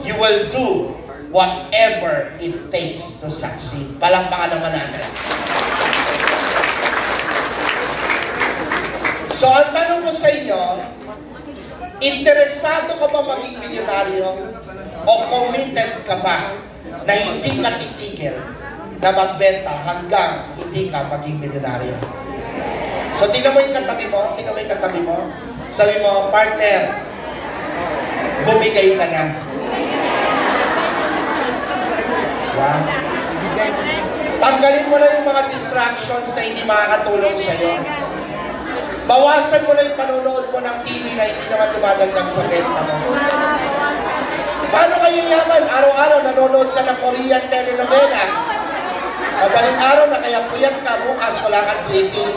You will do whatever it takes to succeed. Palakpakan naman natin. So, ang tanong ko sa inyo, interesado ka ba maging milyonaryo? O committed ka ba na hindi ka titigil na magbenta hanggang hindi ka maging milyonaryo? So, tingnan mo yung katabi mo, tingnan mo yung katabi mo. Sabi mo, partner, bumigay ka na. Wow. Tanggalin mo na yung mga distractions na hindi makakatulong sa'yo. Bawasan mo na yung panonood mo ng TV na hindi naman dumadagdag sa benta mo. Paano kayo yaman? Araw-araw nanonood ka ng Korean telenovela. Madaling araw na kaya puyat ka, bukas wala kang tweeting.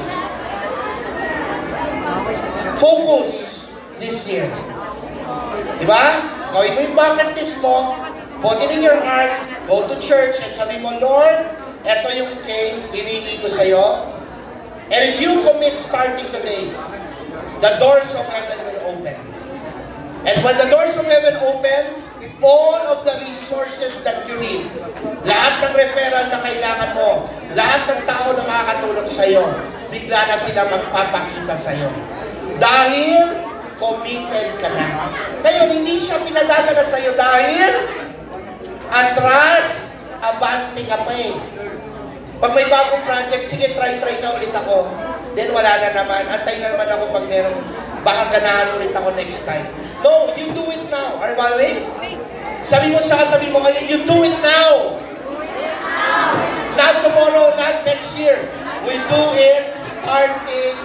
Focus this year. Diba? Gawin mo yung bucket list mo, put it in your heart, go to church, and sabi mo, Lord, eto yung cake, pinili ko sa'yo. And if you commit starting today, the doors of heaven will open. And when the doors of heaven open, all of the resources that you need, lahat ng referral na kailangan mo, lahat ng tao na makakatulong sa'yo, bigla na sila magpapakita sa'yo. Dahil committed ka na. Ngayon, hindi siya pinadadala sa'yo dahil atras, abante ka pa eh. Pag may bagong project, sige, try-try ka ulit ako. Then wala na naman. Antay na naman ako pag meron. Baka ganahan ulit ako next time. No, you do it now. Are you following? Sabi mo sa katabi mo ngayon, you do it now. Not tomorrow, not next year. We do it starting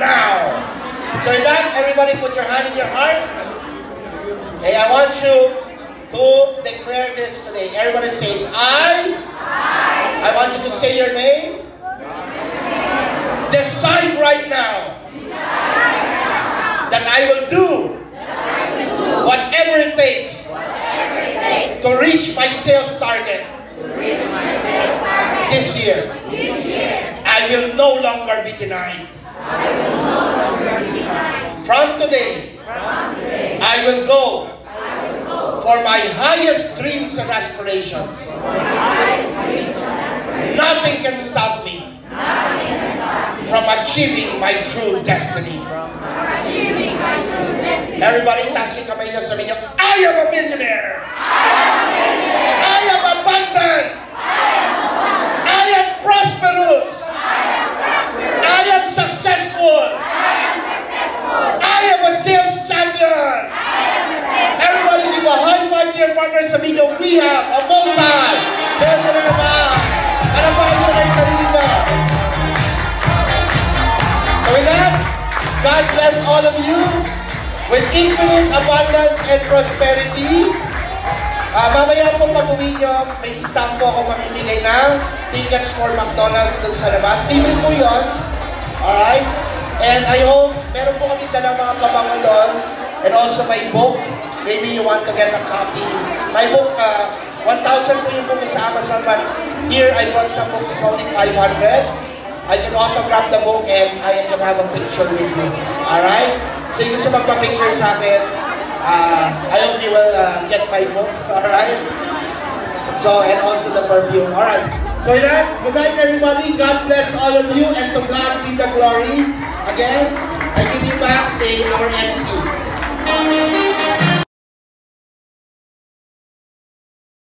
now. So with that, everybody put your hand in your heart. Hey, I want you to declare this today. Everybody say, I. I want you to say your name. Decide right now Decide now that I will do I will do whatever it takes whatever it takes to reach my sales target my sales target this, year. this year. I will no longer be denied. From today, I will go for my highest dreams and aspirations. Nothing can stop me from achieving my true destiny. Everybody touch your kamay niyo, sabi niyo, I am a millionaire! I am abundant! I am prosperous! I am successful! I am a sales champion! Everybody give a high five to your partner, sabi niyo, we have a multi-millionaire man! Ano pa kayo na sarili mo? So with that, God bless all of you with infinite abundance and prosperity. Ah, mamaya po pag uwi nyo, may staff po ako mamimigay ng tickets for McDonald's dun sa labas. Libre po yun. Alright? And I hope, meron po kami dalang mga pabango doon. And also my book. Maybe you want to get a copy. My book, uh, 1,000 po yung book sa Amazon, but here I brought some books, it's only 500. I can autograph the book and I can have a picture with you. Alright? So yung gusto magpa-picture sa akin, uh, I hope you will uh, get my book. Alright? So, and also the perfume. Alright. So yeah, good night everybody. God bless all of you and to God be the glory. Again, I give you back, to our MC.